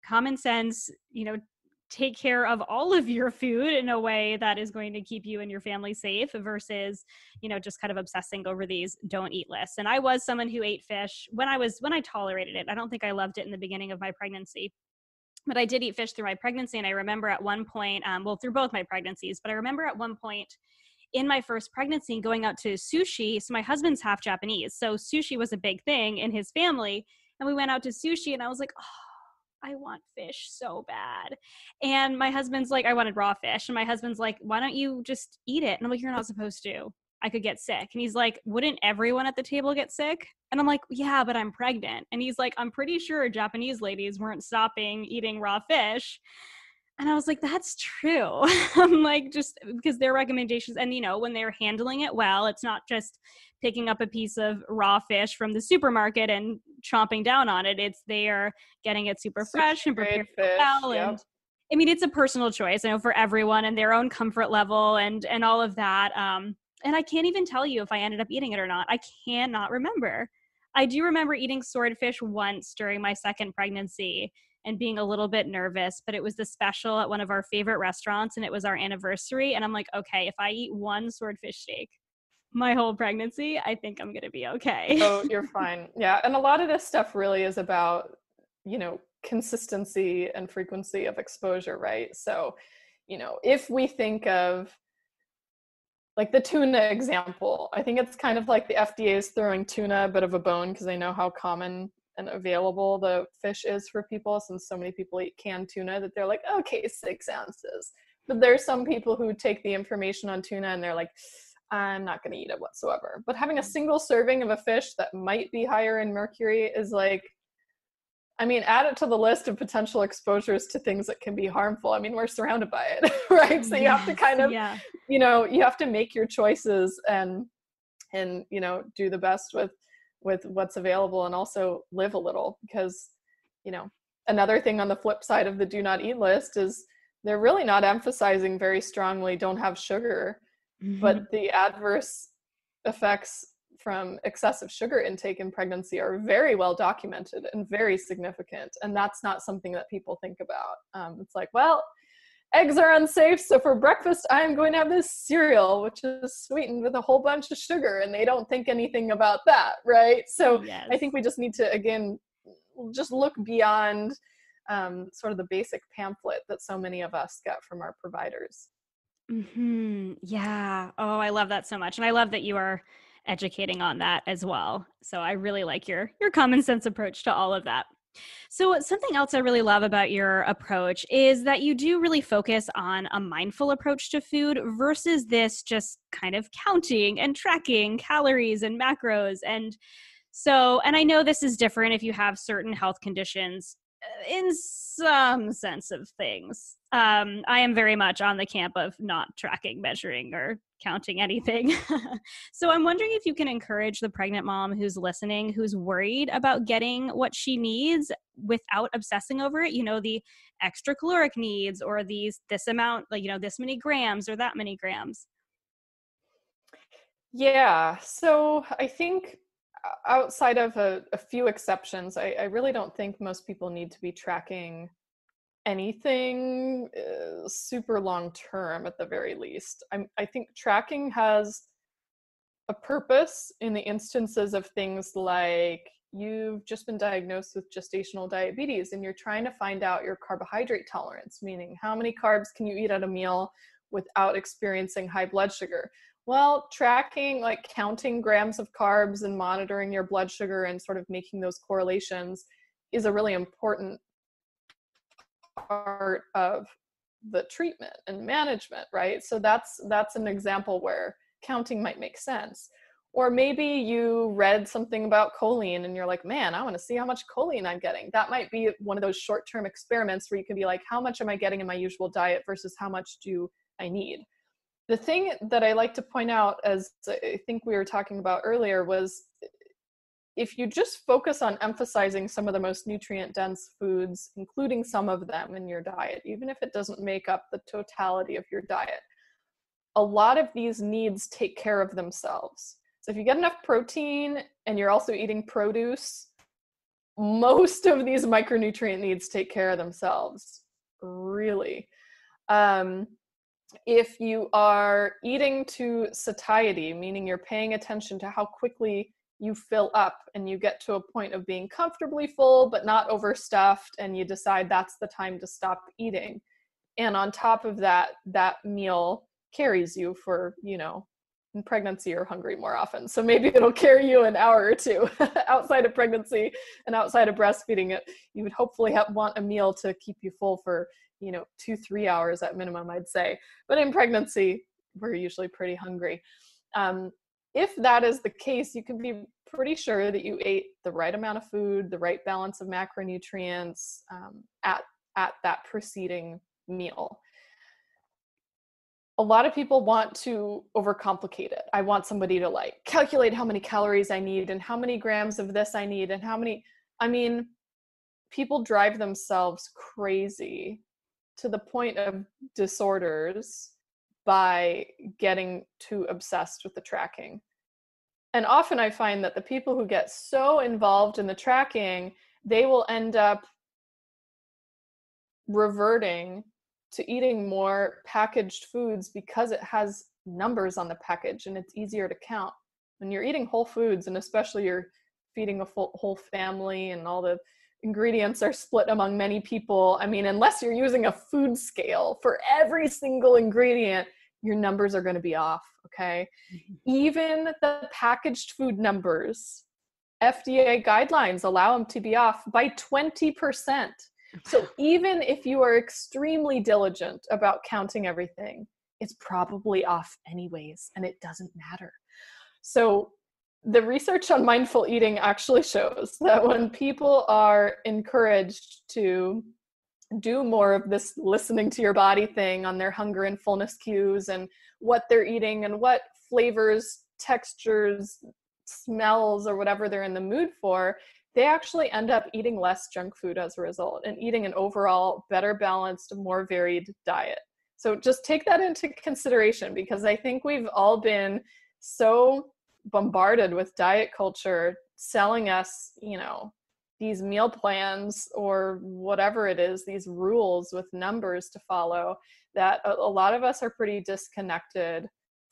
common sense you know take care of all of your food in a way that is going to keep you and your family safe versus you know just kind of obsessing over these don't eat lists and i was someone who ate fish when i was when i tolerated it i don't think i loved it in the beginning of my pregnancy but I did eat fish through my pregnancy. And I remember at one point, um, well, through both my pregnancies, but I remember at one point in my first pregnancy going out to sushi. So my husband's half Japanese. So sushi was a big thing in his family. And we went out to sushi and I was like, oh, I want fish so bad. And my husband's like, I wanted raw fish. And my husband's like, why don't you just eat it? And I'm like, you're not supposed to. I could get sick. And he's like, wouldn't everyone at the table get sick? And I'm like, yeah, but I'm pregnant. And he's like, I'm pretty sure Japanese ladies weren't stopping eating raw fish. And I was like, that's true. I'm like, just because their recommendations, and you know, when they're handling it well, it's not just picking up a piece of raw fish from the supermarket and chomping down on it. It's they're getting it super fresh and prepared well. Yep. And I mean, it's a personal choice, I know, for everyone and their own comfort level and and all of that. Um, and I can't even tell you if I ended up eating it or not. I cannot remember. I do remember eating swordfish once during my second pregnancy and being a little bit nervous, but it was the special at one of our favorite restaurants and it was our anniversary. And I'm like, okay, if I eat one swordfish steak, my whole pregnancy, I think I'm going to be okay. oh, you're fine. Yeah. And a lot of this stuff really is about, you know, consistency and frequency of exposure, right? So, you know, if we think of like the tuna example, I think it's kind of like the FDA is throwing tuna a bit of a bone because they know how common and available the fish is for people since so many people eat canned tuna that they're like, okay, six ounces. But there's some people who take the information on tuna and they're like, I'm not going to eat it whatsoever. But having a mm. single serving of a fish that might be higher in mercury is like, I mean, add it to the list of potential exposures to things that can be harmful. I mean, we're surrounded by it, right? So you have to kind of, yeah. you know, you have to make your choices and and you know do the best with with what's available and also live a little because you know another thing on the flip side of the do not eat list is they're really not emphasizing very strongly don't have sugar mm-hmm. but the adverse effects from excessive sugar intake in pregnancy are very well documented and very significant and that's not something that people think about um, it's like well eggs are unsafe so for breakfast i'm going to have this cereal which is sweetened with a whole bunch of sugar and they don't think anything about that right so yes. i think we just need to again just look beyond um, sort of the basic pamphlet that so many of us get from our providers. Hmm. Yeah. Oh, I love that so much, and I love that you are educating on that as well. So I really like your your common sense approach to all of that. So, something else I really love about your approach is that you do really focus on a mindful approach to food versus this just kind of counting and tracking calories and macros. And so, and I know this is different if you have certain health conditions uh, in some sense of things. Um, I am very much on the camp of not tracking, measuring, or counting anything. so I'm wondering if you can encourage the pregnant mom who's listening, who's worried about getting what she needs without obsessing over it. You know, the extra caloric needs, or these this amount, like you know, this many grams or that many grams. Yeah. So I think outside of a, a few exceptions, I, I, really don't think most people need to be tracking anything uh, super long term at the very least. I'm, I think tracking has a purpose in the instances of things like you've just been diagnosed with gestational diabetes and you're trying to find out your carbohydrate tolerance, meaning how many carbs can you eat at a meal without experiencing high blood sugar well, tracking, like counting grams of carbs and monitoring your blood sugar and sort of making those correlations is a really important part of the treatment and management, right? So that's that's an example where counting might make sense. Or maybe you read something about choline and you're like, man, I want to see how much choline I'm getting. That might be one of those short term experiments where you can be like, how much am I getting in my usual diet versus how much do I need? the thing that I like to point out, as I think we were talking about earlier, was if you just focus on emphasizing some of the most nutrient dense foods, including some of them in your diet, even if it doesn't make up the totality of your diet, a lot of these needs take care of themselves. So if you get enough protein and you're also eating produce, most of these micronutrient needs take care of themselves, really. Um, if you are eating to satiety, meaning you're paying attention to how quickly you fill up and you get to a point of being comfortably full but not overstuffed, and you decide that's the time to stop eating. And on top of that, that meal carries you for, you know, in pregnancy you're hungry more often. So maybe it'll carry you an hour or two outside of pregnancy and outside of breastfeeding it. You would hopefully have, want a meal to keep you full for you know two three hours at minimum i'd say but in pregnancy we're usually pretty hungry um, if that is the case you can be pretty sure that you ate the right amount of food the right balance of macronutrients um, at at that preceding meal. A lot of people want to overcomplicate it. I want somebody to like calculate how many calories i need and how many grams of this i need and how many i mean people drive themselves crazy to the point of disorders by getting too obsessed with the tracking. And often I find that the people who get so involved in the tracking, they will end up reverting to eating more packaged foods because it has numbers on the package and it's easier to count. When you're eating whole foods, and especially you're feeding a full, whole family and all the ingredients are split among many people. I mean, unless you're using a food scale for every single ingredient, your numbers are going to be off. Okay. Mm-hmm. Even the packaged food numbers, FDA guidelines allow them to be off by 20%. So even if you are extremely diligent about counting everything, it's probably off anyways, and it doesn't matter. So the research on mindful eating actually shows that when people are encouraged to do more of this listening to your body thing on their hunger and fullness cues and what they're eating and what flavors, textures, smells, or whatever they're in the mood for, they actually end up eating less junk food as a result and eating an overall better balanced, more varied diet. So just take that into consideration because I think we've all been so bombarded with diet culture selling us, you know, these meal plans or whatever it is, these rules with numbers to follow, that a, lot of us are pretty disconnected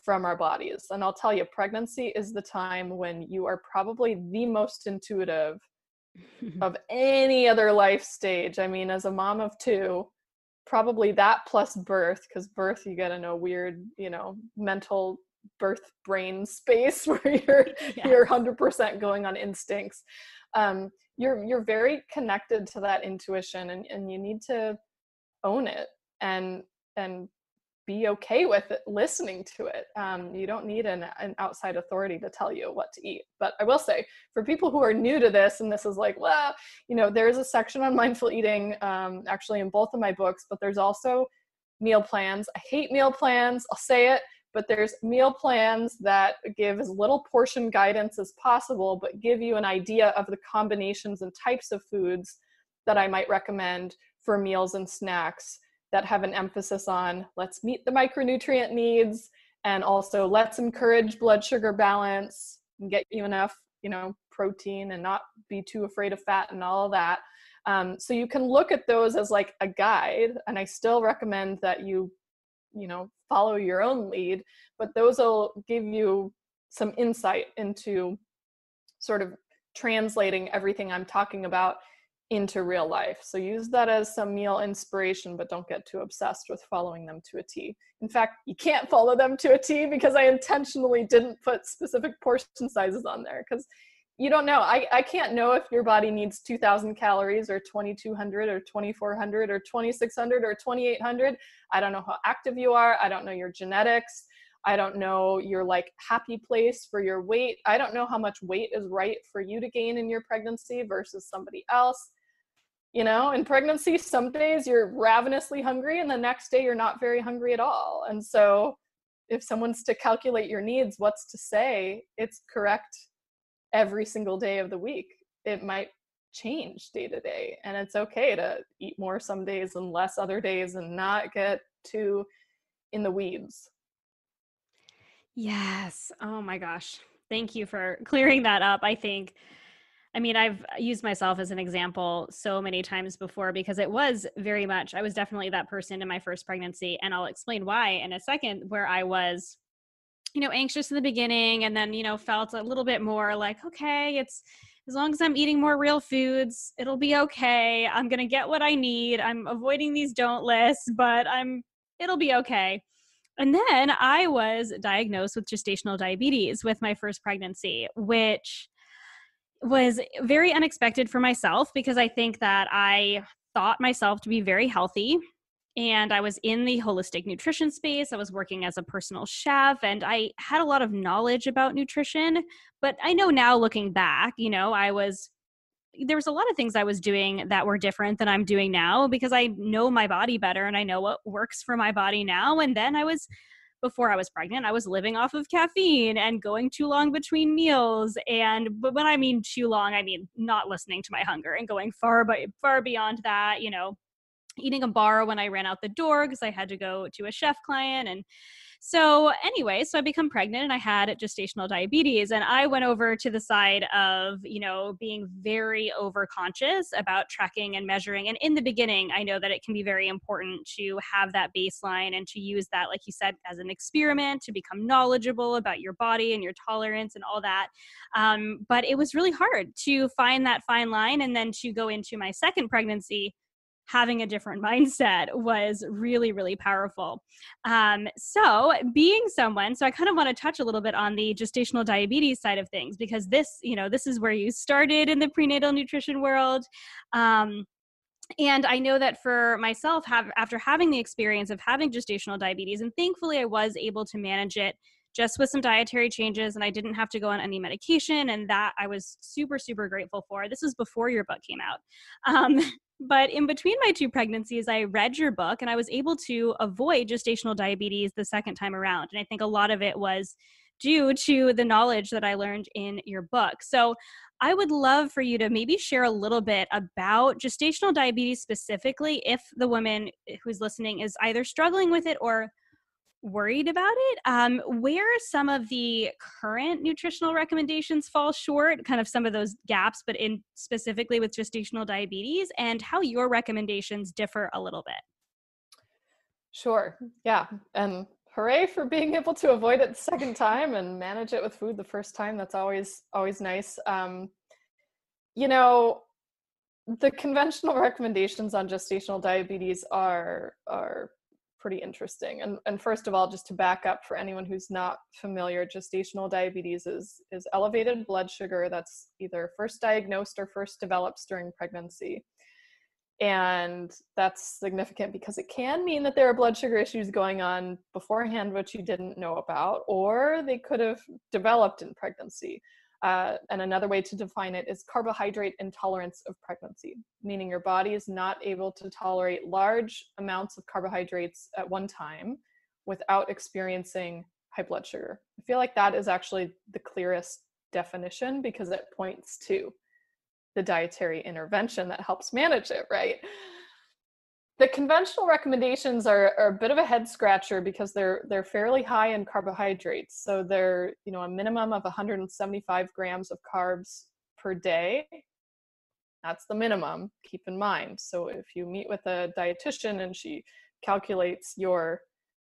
from our bodies. And I'll tell you, pregnancy is the time when you are probably the most intuitive of any other life stage. I mean, as a mom of two, probably that plus birth, because birth, you get in a weird, you know, mental birth brain space where you're yeah. you're 100% going on instincts um, you're you're very connected to that intuition and, and you need to own it and and be okay with it, listening to it. Um, you don't need an, an outside authority to tell you what to eat. But I will say, for people who are new to this, and this is like, well, you know, there is a section on mindful eating um, actually in both of my books, but there's also meal plans. I hate meal plans. I'll say it but there's meal plans that give as little portion guidance as possible, but give you an idea of the combinations and types of foods that I might recommend for meals and snacks that have an emphasis on let's meet the micronutrient needs and also let's encourage blood sugar balance and get you enough, you know, protein and not be too afraid of fat and all of that. Um, so you can look at those as like a guide, and I still recommend that you you know follow your own lead but those will give you some insight into sort of translating everything i'm talking about into real life. So use that as some meal inspiration but don't get too obsessed with following them to a t. In fact you can't follow them to a t because i intentionally didn't put specific portion sizes on there because you don't know. I, I can't know if your body needs 2000 calories or 2200 or 2400 or 2600 or 2800. I don't know how active you are. I don't know your genetics. I don't know your like happy place for your weight. I don't know how much weight is right for you to gain in your pregnancy versus somebody else. You know, in pregnancy, some days you're ravenously hungry and the next day you're not very hungry at all. And so if someone's to calculate your needs, what's to say it's correct every single day of the week. It might change day to day and it's okay to eat more some days and less other days and not get too in the weeds. Yes. Oh my gosh. Thank you for clearing that up. I think I mean, I've used myself as an example so many times before because it was very much, I was definitely that person in my first pregnancy. And I'll explain why in a second, where I was you know anxious in the beginning and then you know felt a little bit more like okay it's as long as i'm eating more real foods it'll be okay. I'm going to get what i need. I'm avoiding these don't lists but i'm it'll be okay. And then i was diagnosed with gestational diabetes with my first pregnancy which was very unexpected for myself because i think that i thought myself to be very healthy and I was in the holistic nutrition space. I was working as a personal chef and I had a lot of knowledge about nutrition. But I know now looking back, you know, I was there was a lot of things I was doing that were different than I'm doing now because I know my body better and I know what works for my body now. And then I was before I was pregnant, I was living off of caffeine and going too long between meals. And but when I mean too long, I mean not listening to my hunger and going far by far beyond that, you know, eating a bar when I ran out the door because I had to go to a chef client and so, anyway, so I become pregnant and I had gestational diabetes. And I went over to the side of, you know, being very over conscious about tracking and measuring. And in the beginning, I know that it can be very important to have that baseline and to use that, like you said, as an experiment to become knowledgeable about your body and your tolerance and all that. Um, but it was really hard to find that fine line and then to go into my second pregnancy having a different mindset was really, really powerful. Um, so, being someone, so I kind of want to touch a little bit on the gestational diabetes side of things because this, you know, this is where you started in the prenatal nutrition world. Um, and i know that for myself have after having the experience of having gestational diabetes and thankfully i was able to manage it just with some dietary changes and i didn't have to go on any medication and that i was super super grateful for this was before your book came out um, but in between my two pregnancies, I read your book and I was able to avoid gestational diabetes the second time around. And I think a lot of it was due to the knowledge that I learned in your book. So I would love for you to maybe share a little bit about gestational diabetes specifically if the woman who's listening is either struggling with it or worried about it. Um, where some of the current nutritional recommendations fall short, kind of some of those gaps, but in specifically with gestational diabetes, and how your recommendations differ a little bit. Sure. Yeah. And hooray for being able to avoid it the second time and manage it with food the first time. That's always always nice. Um, you know, the conventional recommendations on gestational diabetes are are pretty interesting. And, and first of all, just to back up for anyone who's not familiar, gestational diabetes is, is elevated blood sugar that's either first diagnosed or first develops during pregnancy. And that's significant because it can mean that there are blood sugar issues going on beforehand, which you didn't know about, or they could have developed in pregnancy. Uh, and another way to define it is carbohydrate intolerance of pregnancy, meaning your body is not able to tolerate large amounts of carbohydrates at one time without experiencing high blood sugar. I feel like that is actually the clearest definition because it points to the dietary intervention that helps manage it, right? The conventional recommendations are, are, a bit of a head scratcher because they're they're fairly high in carbohydrates. So they're you know a minimum of 175 grams of carbs per day. That's the minimum. Keep in mind. So if you meet with a dietitian and she calculates your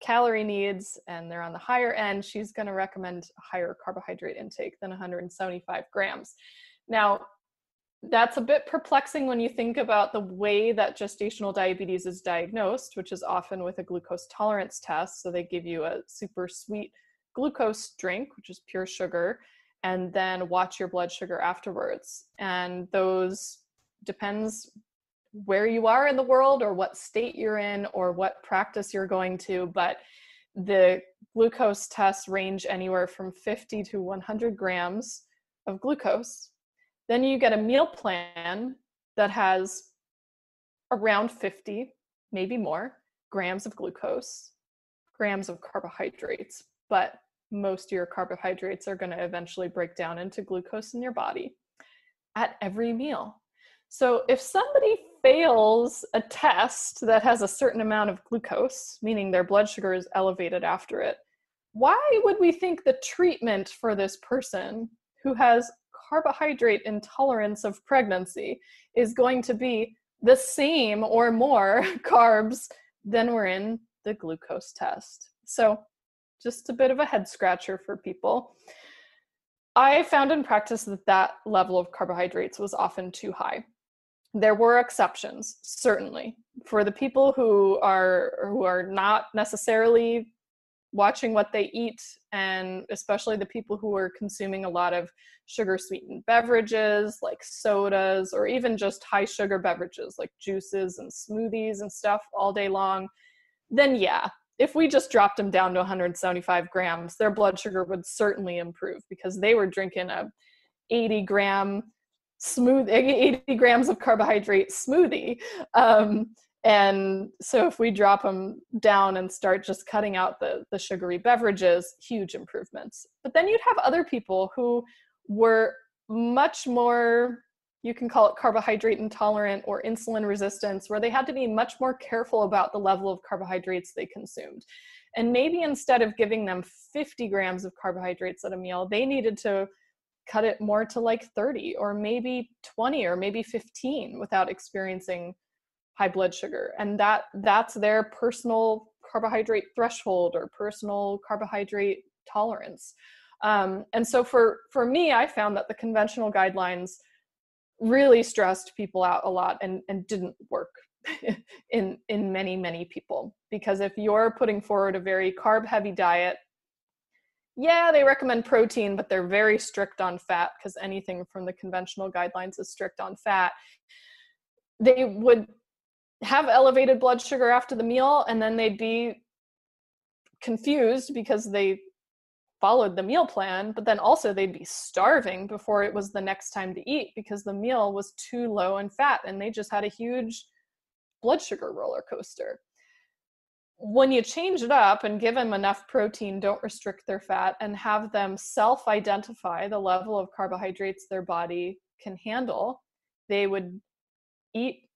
calorie needs and they're on the higher end, she's going to recommend a higher carbohydrate intake than 175 grams. Now, that's a bit perplexing when you think about the way that gestational diabetes is diagnosed, which is often with a glucose tolerance test. So they give you a super sweet glucose drink, which is pure sugar, and then watch your blood sugar afterwards. And those depends where you are in the world or what state you're in or what practice you're going to, but the glucose tests range anywhere from 50 to 100 grams of glucose then you get a meal plan that has around 50, maybe more, grams of glucose, grams of carbohydrates. But most of your carbohydrates are going to eventually break down into glucose in your body at every meal. So if somebody fails a test that has a certain amount of glucose, meaning their blood sugar is elevated after it, why would we think the treatment for this person who has carbohydrate intolerance of pregnancy is going to be the same or more carbs than were in the glucose test. So, just a bit of a head scratcher for people. I found in practice that that level of carbohydrates was often too high. There were exceptions, certainly, for the people who are who are not necessarily watching what they eat and especially the people who are consuming a lot of sugar sweetened beverages like sodas or even just high sugar beverages like juices and smoothies and stuff all day long then yeah if we just dropped them down to 175 grams their blood sugar would certainly improve because they were drinking a 80 gram smooth 80 grams of carbohydrate smoothie. Um, and so if we drop them down and start just cutting out the, the sugary beverages huge improvements but then you'd have other people who were much more you can call it carbohydrate intolerant or insulin resistance, where they had to be much more careful about the level of carbohydrates they consumed. And maybe instead of giving them 50 grams of carbohydrates at a meal, they needed to cut it more to like 30 or maybe 20 or maybe 15 without experiencing high blood sugar. And that that's their personal carbohydrate threshold or personal carbohydrate tolerance. Um, and so for for me, I found that the conventional guidelines really stressed people out a lot and, and didn't work in in many many people because if you're putting forward a very carb heavy diet yeah they recommend protein but they're very strict on fat because anything from the conventional guidelines is strict on fat they would have elevated blood sugar after the meal and then they'd be confused because they followed the meal plan, but then also they'd be starving before it was the next time to eat because the meal was too low in fat and they just had a huge blood sugar roller coaster. When you change it up and give them enough protein, don't restrict their fat, and have them self identify the level of carbohydrates their body can handle, they would eat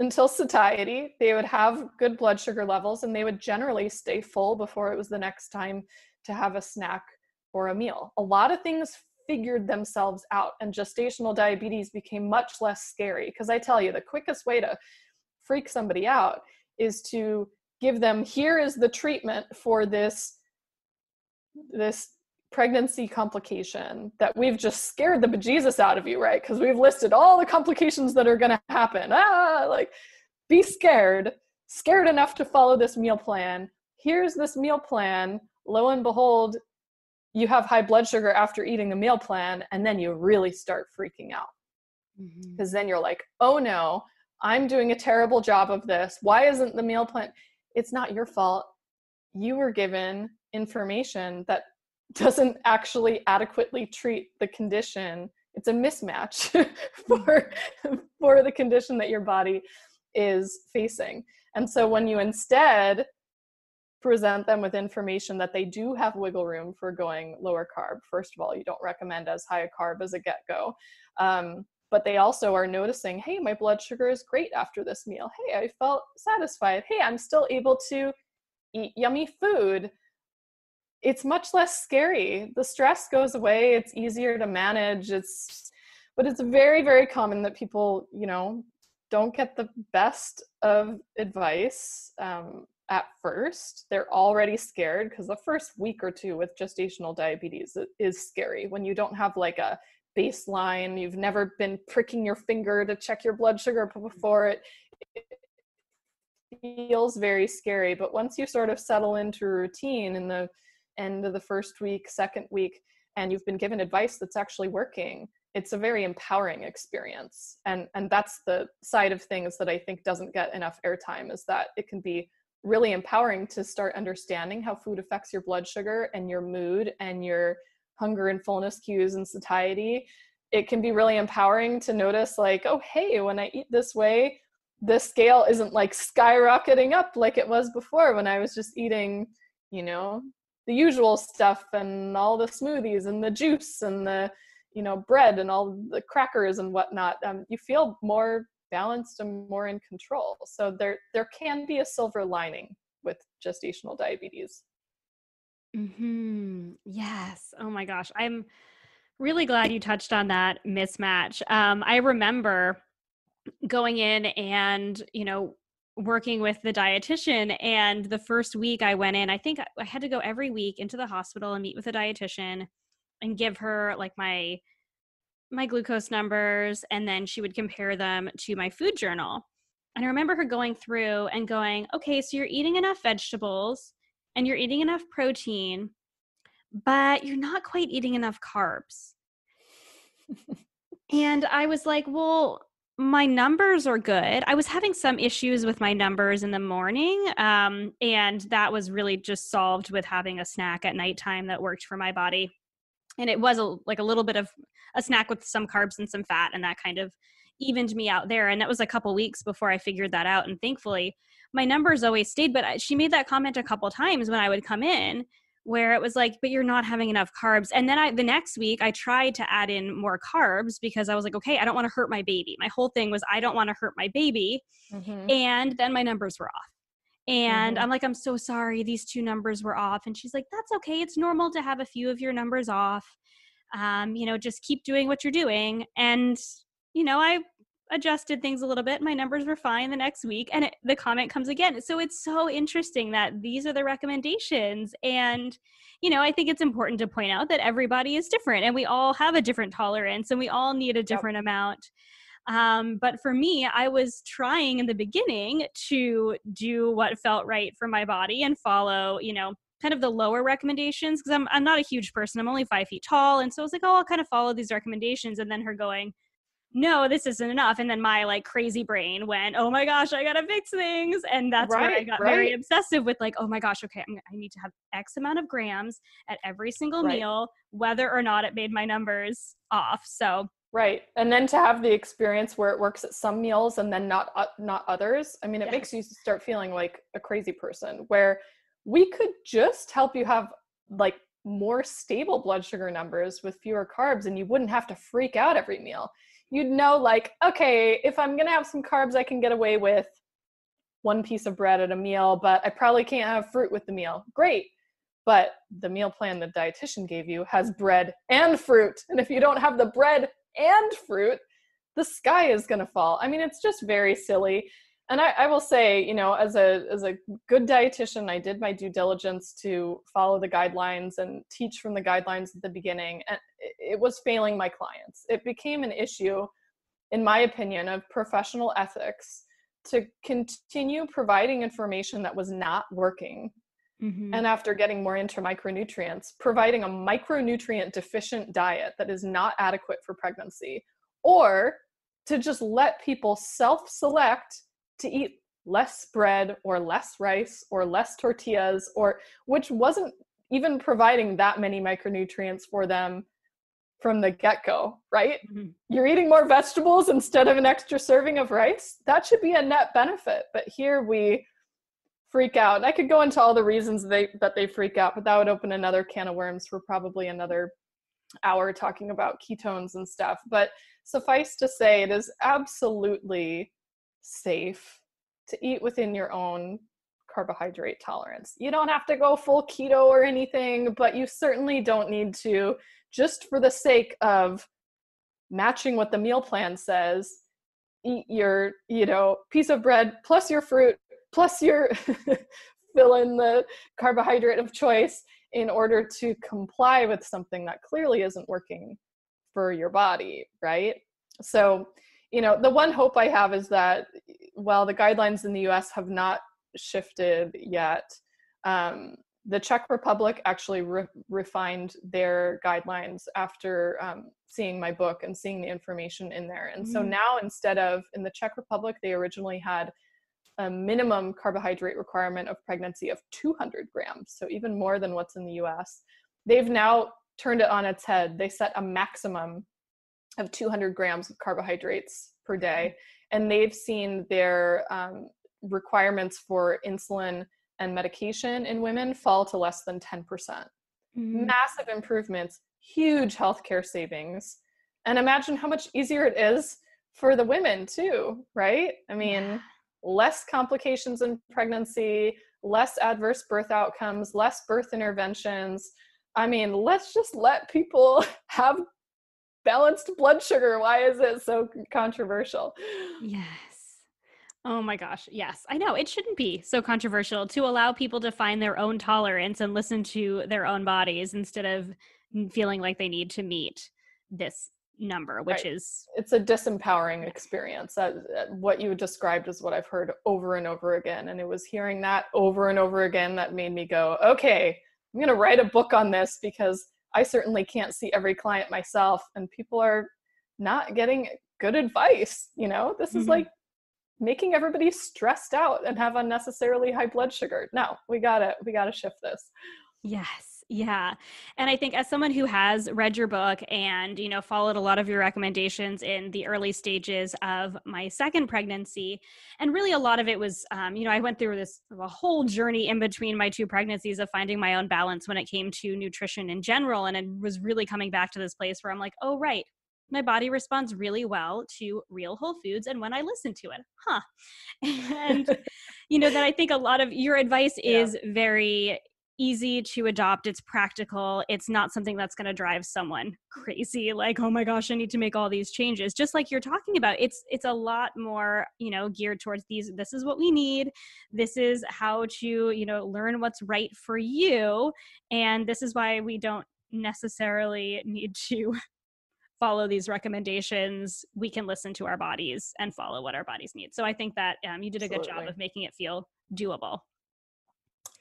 until satiety. They would have good blood sugar levels and they would generally stay full before it was the next time to have a snack or a meal. A lot of things figured themselves out, and gestational diabetes became much less scary. Because I tell you, the quickest way to freak somebody out is to give them here is the treatment for this this pregnancy complication that we've just scared the bejesus out of you right because we've listed all the complications that are going to happen ah like be scared scared enough to follow this meal plan here's this meal plan lo and behold, you have high blood sugar after eating the meal plan, and then you really start freaking out. Because mm-hmm. then you're like, oh no, I'm doing a terrible job of this. Why isn't the meal plan? It's not your fault. You were given information that doesn't actually adequately treat the condition. It's a mismatch for, for the condition that your body is facing. And so when you instead present them with information that they do have wiggle room for going lower carb. First of all, you don't recommend as high a carb as a get go. Um, but they also are noticing, hey, my blood sugar is great after this meal. Hey, I felt satisfied. Hey, I'm still able to eat yummy food. It's much less scary. The stress goes away. It's easier to manage. It's, but it's very, very common that people, you know, don't get the best of advice. Um, at first they're already scared because the first week or two with gestational diabetes is scary when you don't have like a baseline you've never been pricking your finger to check your blood sugar before it, it feels very scary but once you sort of settle into a routine and the end of the first week second week and you've been given advice that's actually working it's a very empowering experience. And and that's the side of things that i think doesn't get enough airtime is that it can be really empowering to start understanding how food affects your blood sugar and your mood and your hunger and fullness cues and satiety. It can be really empowering to notice like oh hey when i eat this way the scale isn't like skyrocketing up like it was before when i was just eating you know the usual stuff and all the smoothies and the juice and the you know bread and all the crackers and whatnot um, you feel more balanced and more in control. So there there can be a silver lining with gestational diabetes. Hmm. Yes. Oh my gosh. I'm really glad you touched on that mismatch. Um, I remember going in and you know working with the dietitian and the first week i went in i think i had to go every week into the hospital and meet with a dietitian and give her like my my glucose numbers and then she would compare them to my food journal. And I remember her going through and going, okay, so you're eating enough vegetables and you're eating enough protein, but you're not quite eating enough carbs. and I was like, well, my numbers are good. I was having some issues with my numbers in the morning. Um, and that was really just solved with having a snack at nighttime that worked for my body and it was a, like a little bit of a snack with some carbs and some fat and that kind of evened me out there and that was a couple weeks before i figured that out and thankfully my numbers always stayed but she made that comment a couple times when i would come in where it was like, but you're not having enough carbs. And then I, the next week, I tried to add in more carbs because I was like, okay, I don't want to hurt my baby. My whole thing was, I don't want to hurt my baby. Mm-hmm. And then my numbers were off. And mm-hmm. I'm like, I'm so sorry, these two numbers were off. And she's like, that's okay. It's normal to have a few of your numbers off. Um, you know, just keep doing what you're doing. And, you know, I adjusted things a little bit. My numbers were fine the next week, and it, the comment comes again. So it's so interesting that these are the recommendations. And, you know, I think it's important to point out that everybody is different and we all have a different tolerance and we all need a different yep. amount. Um, but for me, I was trying in the beginning to do what felt right for my body and follow, you know, kind of the lower recommendations because I'm, I'm not a huge person. I'm only five feet tall. And so I was like, oh, I'll kind of follow these recommendations. And then her going, no, this isn't enough. And then my like crazy brain went, oh my gosh, I gotta fix things. And that's right, where I got right. very obsessive with like, oh my gosh, okay, I'm, i need to have X amount of grams at every single right. meal, whether or not it made my numbers off. So right, and then to have the experience where it works at some meals and then not uh, not others. I mean, it makes you start feeling like a crazy person. Where we could just help you have like more stable blood sugar numbers with fewer carbs, and you wouldn't have to freak out every meal you'd know like okay if i'm gonna have some carbs i can get away with one piece of bread at a meal but i probably can't have fruit with the meal. Great but the meal plan the dietitian gave you has bread and fruit and if you don't have the bread and fruit the sky is to fall. I mean it's just very silly and I, I, will say you know as a as a good dietitian i did my due diligence to follow the guidelines and teach from the guidelines at the beginning and it was failing my clients it became an issue in my opinion of professional ethics to continue providing information that was not working mm-hmm. and after getting more into micronutrients providing a micronutrient deficient diet that is not adequate for pregnancy or to just let people self select to eat less bread or less rice or less tortillas or which wasn't even providing that many micronutrients for them from the get-go right? Mm-hmm. you're eating more vegetables instead of an extra serving of rice? That should be a net benefit but here we freak out. And i could go into all the reasons they that they freak out but that would open another can of worms for probably another hour talking about ketones and stuff. But suffice to say it is absolutely safe to eat within your own carbohydrate tolerance. You don't have to go full keto or anything, but you certainly don't need to just for the sake of matching what the meal plan says. Eat your, you know, piece of bread plus your fruit plus your fill in the carbohydrate of choice in order to comply with something that clearly isn't working for your body, right? So you know, the one hope I have is that while the guidelines in the US have not shifted yet, um, the Czech Republic actually re- refined their guidelines after um, seeing my book and seeing the information in there. And mm. so now, instead of in the Czech Republic, they originally had a minimum carbohydrate requirement of pregnancy of 200 grams, so even more than what's in the US. They've now turned it on its head. They set a maximum of 200 grams of carbohydrates per day. And they've seen their um, requirements for insulin and medication in women fall to less than 10%. Mm-hmm. Massive improvements, huge healthcare savings. And imagine how much easier it is for the women, too, right? I mean, yeah. less complications in pregnancy, less adverse birth outcomes, less birth interventions. I mean, let's just let people have balanced blood sugar. Why is it so controversial? Yes. Oh my gosh. Yes. I know it shouldn't be so controversial to allow people to find their own tolerance and listen to their own bodies instead of feeling like they need to meet this number, which right. is it's a disempowering experience. That, what you described is what I've heard over and over again. And it was hearing that over and over again that made me go, okay, I'm going to write a book on this because I certainly can't see every client myself, and people are not getting good advice. You know, this mm-hmm. is like making everybody stressed out and have unnecessarily high blood sugar. No, we gotta we gotta shift this. Yes. Yeah. And I think as someone who has read your book and, you know, followed a lot of your recommendations in the early stages of my second pregnancy, and really a lot of it was, um, you know, I went through this a whole journey in between my two pregnancies of finding my own balance when it came to nutrition in general. And it was really coming back to this place where I'm like, oh, right. My body responds really well to real whole foods and when I listen to it. Huh. and, you know, that I think a lot of your advice yeah. is very easy to adopt it's practical it's not something that's going to drive someone crazy like oh my gosh i need to make all these changes. Just like you're talking about it's it's a lot more you know geared towards these this is what we need this is how to you know learn what's right for you and this is why we don't necessarily need to follow these recommendations. We can listen to our bodies and follow what our bodies need. So i think that um, you did a Absolutely. good job of making it feel doable.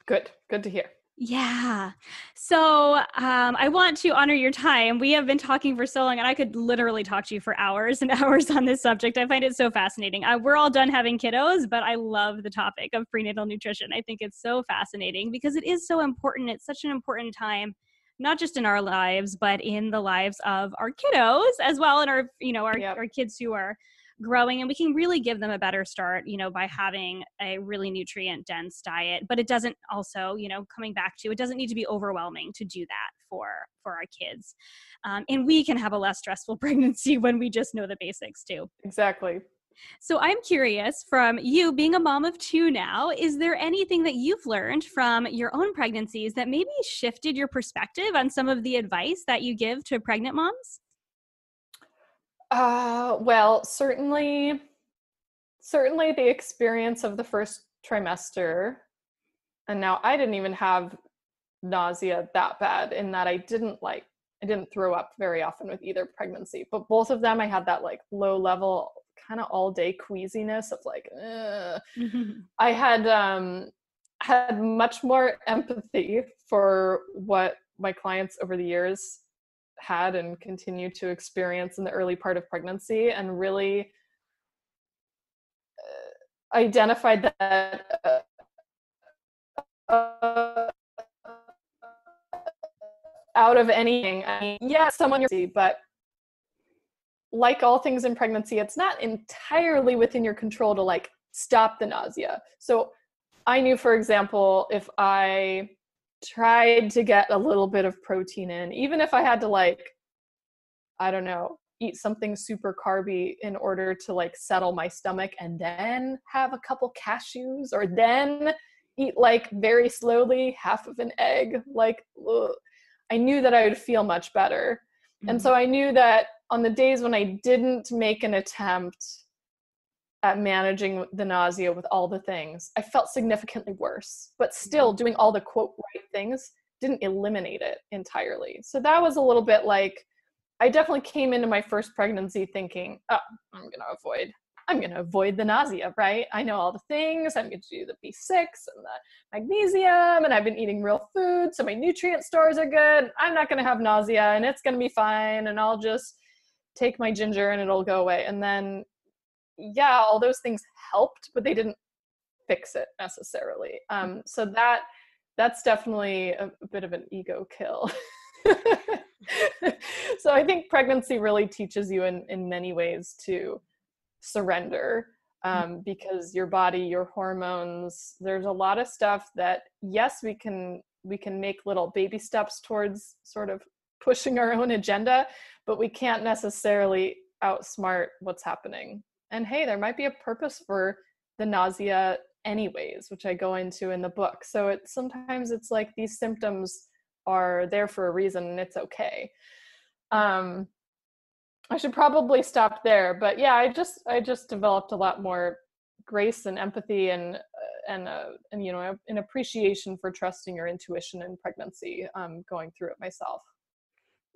Good good to hear yeah. So um, I want to honor your time. We have been talking for so long, and I could literally talk to you for hours and hours on this subject. I find it so fascinating. Uh, we're all done having kiddos, but I love the topic of prenatal nutrition. I think it's so fascinating because it is so important. It's such an important time not just in our lives but in the lives of our kiddos as well and our you know our, yep. our kids who are growing and we can really give them a better start you know by having a really nutrient dense diet but it doesn't also you know coming back to it doesn't need to be overwhelming to do that for for our kids. Um, and we can have a less stressful pregnancy when we just know the basics too. Exactly. So I'm curious from you being a mom of two now, is there anything that you've learned from your own pregnancies that maybe shifted your perspective on some of the advice that you give to pregnant moms? Uh, well, certainly, certainly the experience of the first trimester, and now I didn't even have nausea that bad in that I didn't like I didn't throw up very often with either pregnancy, but both of them I had that like low level kind of all day queasiness of like I had um had much more empathy for what my clients over the years had and continue to experience in the early part of pregnancy and really uh, identified that uh, out of anything. I mean, yeah someone but like all things in pregnancy it's not entirely within your control to like stop the nausea. So i knew for example if i tried to get a little bit of protein in, even if I had to like, I don't know, eat something super carby in order to like settle my stomach and then have a couple cashews or then eat like very slowly half of an egg like ugh, i knew that i would feel much better mm-hmm. and so i knew that on the days when i didn't make an attempt at managing the nausea with all the things, I felt significantly worse. But mm-hmm. still, doing all the quote right things didn't eliminate it entirely. So that was a little bit like I definitely came into my first pregnancy thinking, oh, I'm going to avoid. I'm going to avoid the nausea, right? I know all the things. I'm going to do the B6 and the magnesium, and I've been eating real food, so my nutrient stores are good. I'm not going to have nausea, and it's going to be fine, and I'll just take my ginger and it'll go away. And then yeah, all those things helped, but they didn't fix it necessarily. Um, so that that's definitely a, a bit of an ego kill. so I think pregnancy really teaches you in in many ways to surrender um, because your body, your hormones, there's a lot of stuff that yes, we can we can make little baby steps towards sort of pushing our own agenda, but we can't necessarily outsmart what's happening and hey there might be a purpose for the nausea anyways which i go into in the book. So it sometimes it's like these symptoms are there for a reason and it's okay. Um i should probably stop there but yeah i just i just developed a lot more grace and empathy and uh, and uh, and you know an appreciation for trusting your intuition in pregnancy um going through it myself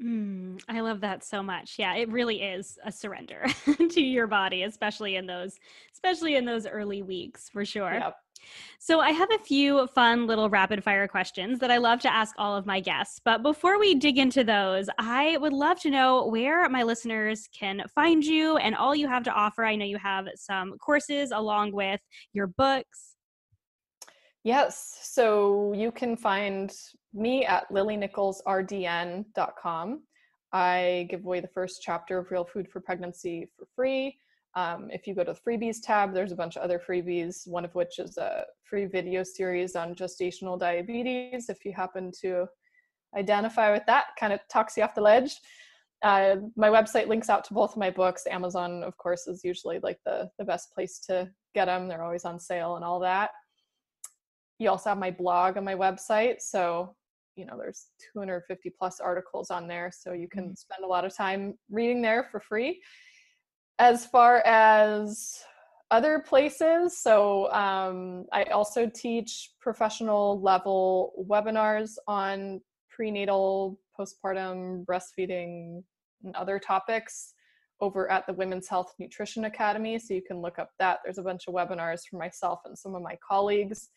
Mm, I love that so much. Yeah, it really is a surrender to your body, especially in those, especially in those early weeks, for sure. Yep. So I have a few fun little rapid fire questions that I love to ask all of my guests. But before we dig into those, I would love to know where my listeners can find you and all you have to offer. I know you have some courses along with your books. Yes. So you can find me at lilynicholsrdn.com. I give away the first chapter of Real Food for Pregnancy for free. Um, if you go to the freebies tab, there's a bunch of other freebies, one of which is a free video series on gestational diabetes. If you happen to identify with that, kind of talks you off the ledge. Uh, my website links out to both of my books. Amazon, of course, is usually like the, the best place to get them. They're always on sale and all that. You also have my blog on my website. So, you know, there's 250 plus articles on there. So you can mm-hmm. spend a lot of time reading there for free as far as other places, so um, I also teach professional level webinars on prenatal, postpartum, breastfeeding, and other topics over at the Women's Health Nutrition Academy. So you can look up that. There's a bunch of webinars for myself and some of my colleagues.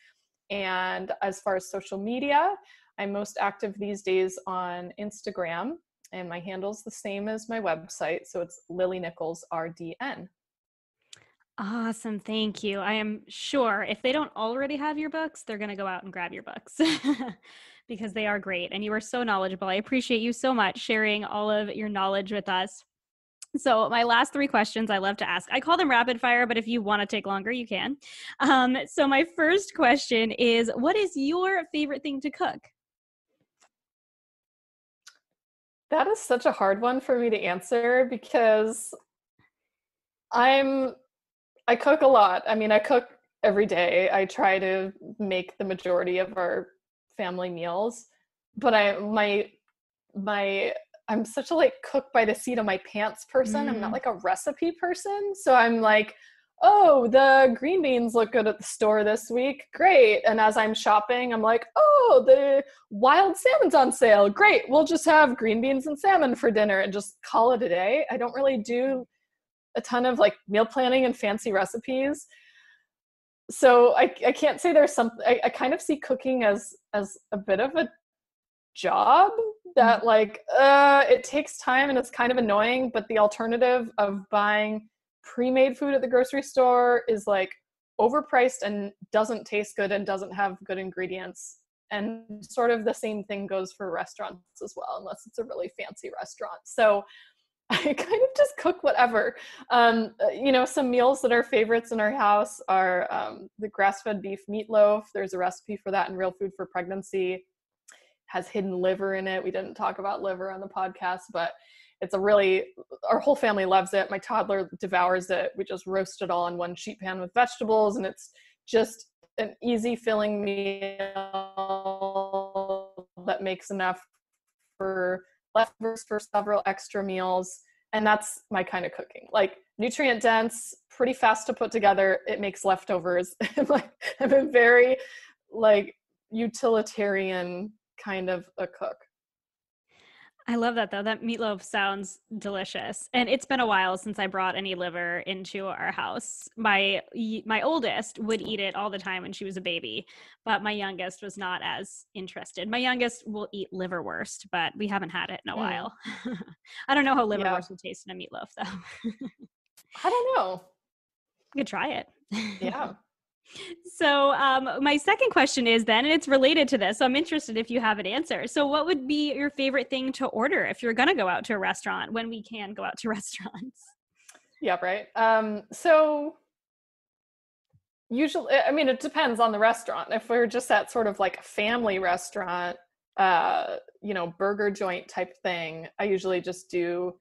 And as far as social media, I'm most active these days on Instagram and my handle's the same as my website. So it's Lily Nichols RDN. Awesome. Thank you. I am sure if they don't already have your books, they're going to go out and grab your books because they are great and you are so knowledgeable. I appreciate you so much sharing all of your knowledge with us. So, my last three questions I love to ask. I call them rapid fire, but if you want to take longer, you can. Um, so, my first question is What is your favorite thing to cook? That is such a hard one for me to answer because I'm I cook a lot. I mean, I cook every day. I try to make the majority of our family meals, but I my my I'm such a like cook by the seat of my pants person. Mm. I'm not mm. like a recipe person. So I'm like oh, the green beans look good at the store this week. Great. And as I'm shopping, I'm like, oh, the wild salmon's on sale. Great. We'll just have green beans and salmon for dinner and just call it a day. I don't really do a ton of like meal planning and fancy recipes. So I, I can't say there's something I, I kind of see cooking as as a bit of a job that mm. like uh it takes time and it's kind of annoying, but the alternative of buying pre-made food at the grocery store is like overpriced and doesn't taste good and doesn't have good ingredients. And sort of the same thing goes for restaurants as well unless it's a really fancy restaurant. So i kind of just cook whatever. Um, uh, you know some meals that are favorites in our house are um, the grass-fed beef meatloaf. There's a recipe for that in real food for pregnancy. Has hidden liver in it. We didn't talk about liver on the podcast but it's a really our whole family loves it. My toddler devours it. We just roast it all in one sheet pan with vegetables and it's just an easy filling meal that makes enough for leftovers for several extra meals and that's my kind of cooking. Like nutrient dense pretty fast to put together it makes leftovers. I'm a very like utilitarian kind of a cook I love that though. That meatloaf sounds delicious. And it's been a while since I brought any liver into our house. My my oldest would eat it all the time when she was a baby, but my youngest was not as interested. My youngest will eat liverwurst, but we haven't had it in a mm. while. I don't know how liverwurst yeah. would taste in a meatloaf though. I don't know. You could try it. Yeah. So, um, my second question is then, and it's related to this. So, I'm interested if you have an answer. So, what would be your favorite thing to order if you're going to go out to a restaurant when we can go out to restaurants? Yeah, right. Um, so, usually, I mean, it depends on the restaurant. If we're just at sort of like a family restaurant, uh, you know, burger joint type thing, I usually just do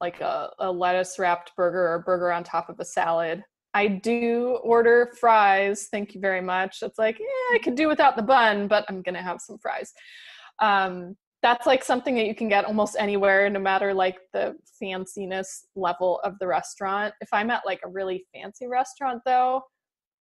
like a, a lettuce wrapped burger or burger on top of a salad I do order fries. Thank you very much. It's like, yeah, I could do without the bun, but I'm gonna have some fries. Um, that's like something that you can get almost anywhere, no matter like the fanciness level of the restaurant. If I'm at like a really fancy restaurant, though,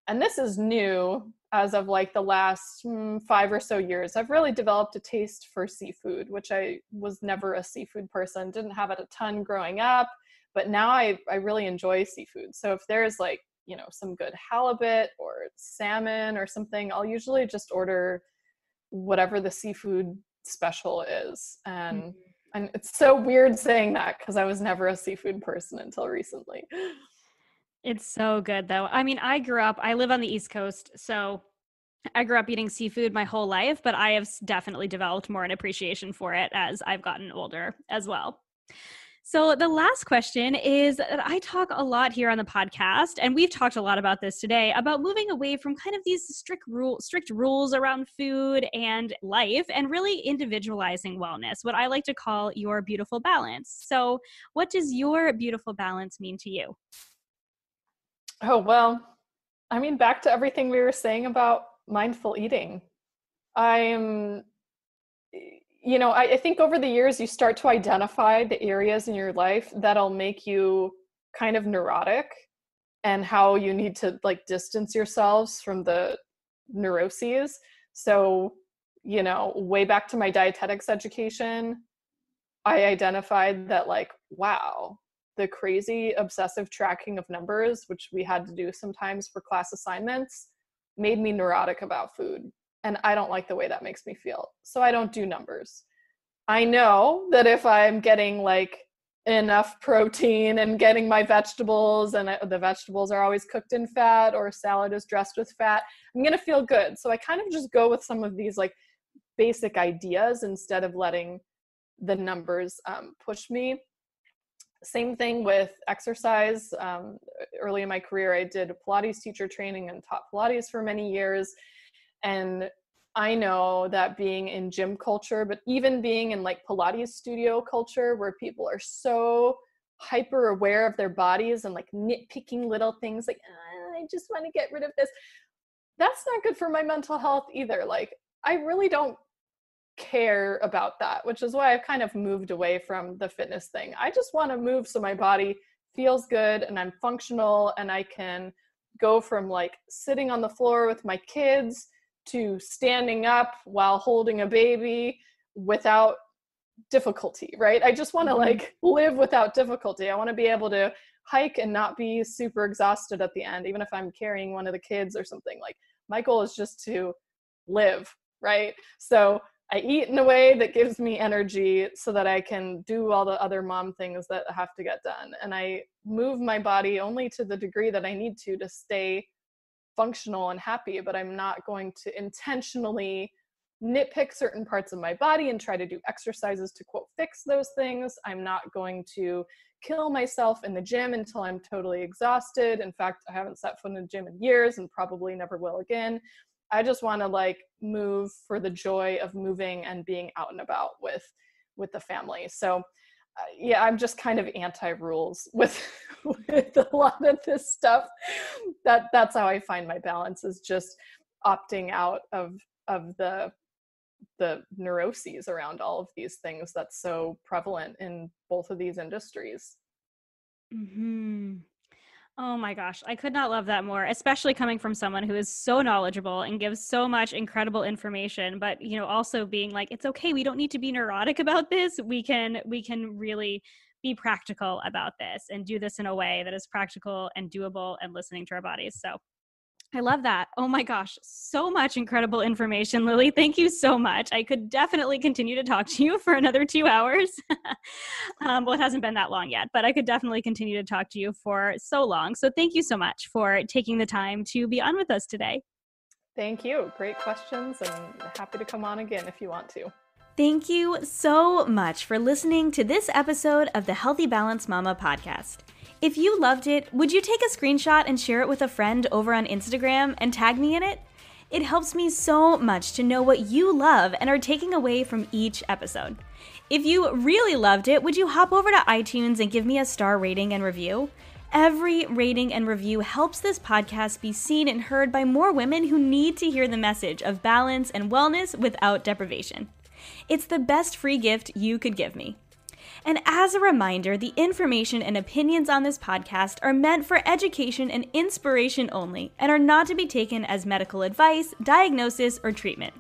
and this is new as of like the last mm, five or so years, I've really developed a taste for seafood, which I was never a seafood person. Didn't have it a ton growing up but now I, I really enjoy seafood. So if there's like, you know, some good halibut or salmon or something, I'll usually just order whatever the seafood special is. And mm-hmm. and it's so weird saying that because I was never a seafood person until recently. It's so good though. I mean, I grew up, I live on the East Coast, so I grew up eating seafood my whole life, but I have definitely developed more an appreciation for it as I've gotten older as well. So, the last question is that I talk a lot here on the podcast, and we've talked a lot about this today about moving away from kind of these strict rule, strict rules around food and life, and really individualizing wellness, what I like to call your beautiful balance. So, what does your beautiful balance mean to you? Oh, well, I mean, back to everything we were saying about mindful eating. I'm you know, I, I, think over the years you start to identify the areas in your life that'll make you kind of neurotic and how you need to like distance yourselves from the neuroses. So, you know, way back to my dietetics education, I identified that like, wow, the crazy obsessive tracking of numbers, which we had to do sometimes for class assignments, made me neurotic about food and I don't like the way that makes me feel. So I don't do numbers. I know that if I'm getting like enough protein and getting my vegetables and the vegetables are always cooked in fat or salad is dressed with fat, I'm going to feel good. So I kind of just go with some of these like basic ideas instead of letting the numbers um, push me. Same thing with exercise. Um, early in my career, I did Pilates teacher training and taught Pilates for many years and I know that being in gym culture, but even being in like Pilates studio culture where people are so hyper aware of their bodies and like nitpicking little things like, ah, I just want to get rid of this. That's not good for my mental health either. Like, I really don't care about that, which is why I've kind of moved away from the fitness thing. I just want to move so my body feels good and I'm functional and I can go from like sitting on the floor with my kids to standing up while holding a baby without difficulty, right? I just want to mm-hmm. like live without difficulty. I want to be able to hike and not be super exhausted at the end, even if I'm carrying one of the kids or something. Like my goal is just to live, right? So I eat in a way that gives me energy so that I can do all the other mom things that have to get done. And I move my body only to the degree that I need to to stay functional and happy, but I'm not going to intentionally nitpick certain parts of my body and try to do exercises to quote fix those things. I'm not going to kill myself in the gym until I'm totally exhausted. In fact, I haven't set foot in the gym in years and probably never will again. I just want to like move for the joy of moving and being out and about with with the family. So yeah, I'm just kind of anti rules with with a lot of this stuff. That that's how I find my balance is just opting out of of the the neuroses around all of these things that's so prevalent in both of these industries. Hmm. Oh my gosh, I could not love that more, especially coming from someone who is so knowledgeable and gives so much incredible information, but you know, also being like it's okay, we don't need to be neurotic about this. We can we can really be practical about this and do this in a way that is practical and doable and listening to our bodies. So I love that. Oh my gosh, so much incredible information, Lily. Thank you so much. I could definitely continue to talk to you for another two hours. um, well, it hasn't been that long yet, but I could definitely continue to talk to you for so long. So thank you so much for taking the time to be on with us today. Thank you. Great questions, and happy to come on again if you want to. Thank you so much for listening to this episode of the Healthy Balance Mama podcast. If you loved it, would you take a screenshot and share it with a friend over on Instagram and tag me in it? It helps me so much to know what you love and are taking away from each episode. If you really loved it, would you hop over to iTunes and give me a star rating and review? Every rating and review helps this podcast be seen and heard by more women who need to hear the message of balance and wellness without deprivation. It's the best free gift you could give me. And as a reminder, the information and opinions on this podcast are meant for education and inspiration only and are not to be taken as medical advice, diagnosis, or treatment.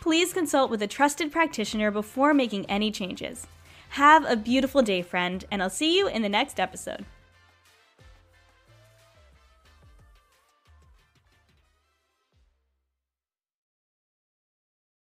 Please consult with a trusted practitioner before making any changes. Have a beautiful day, friend, and I'll see you in the next episode.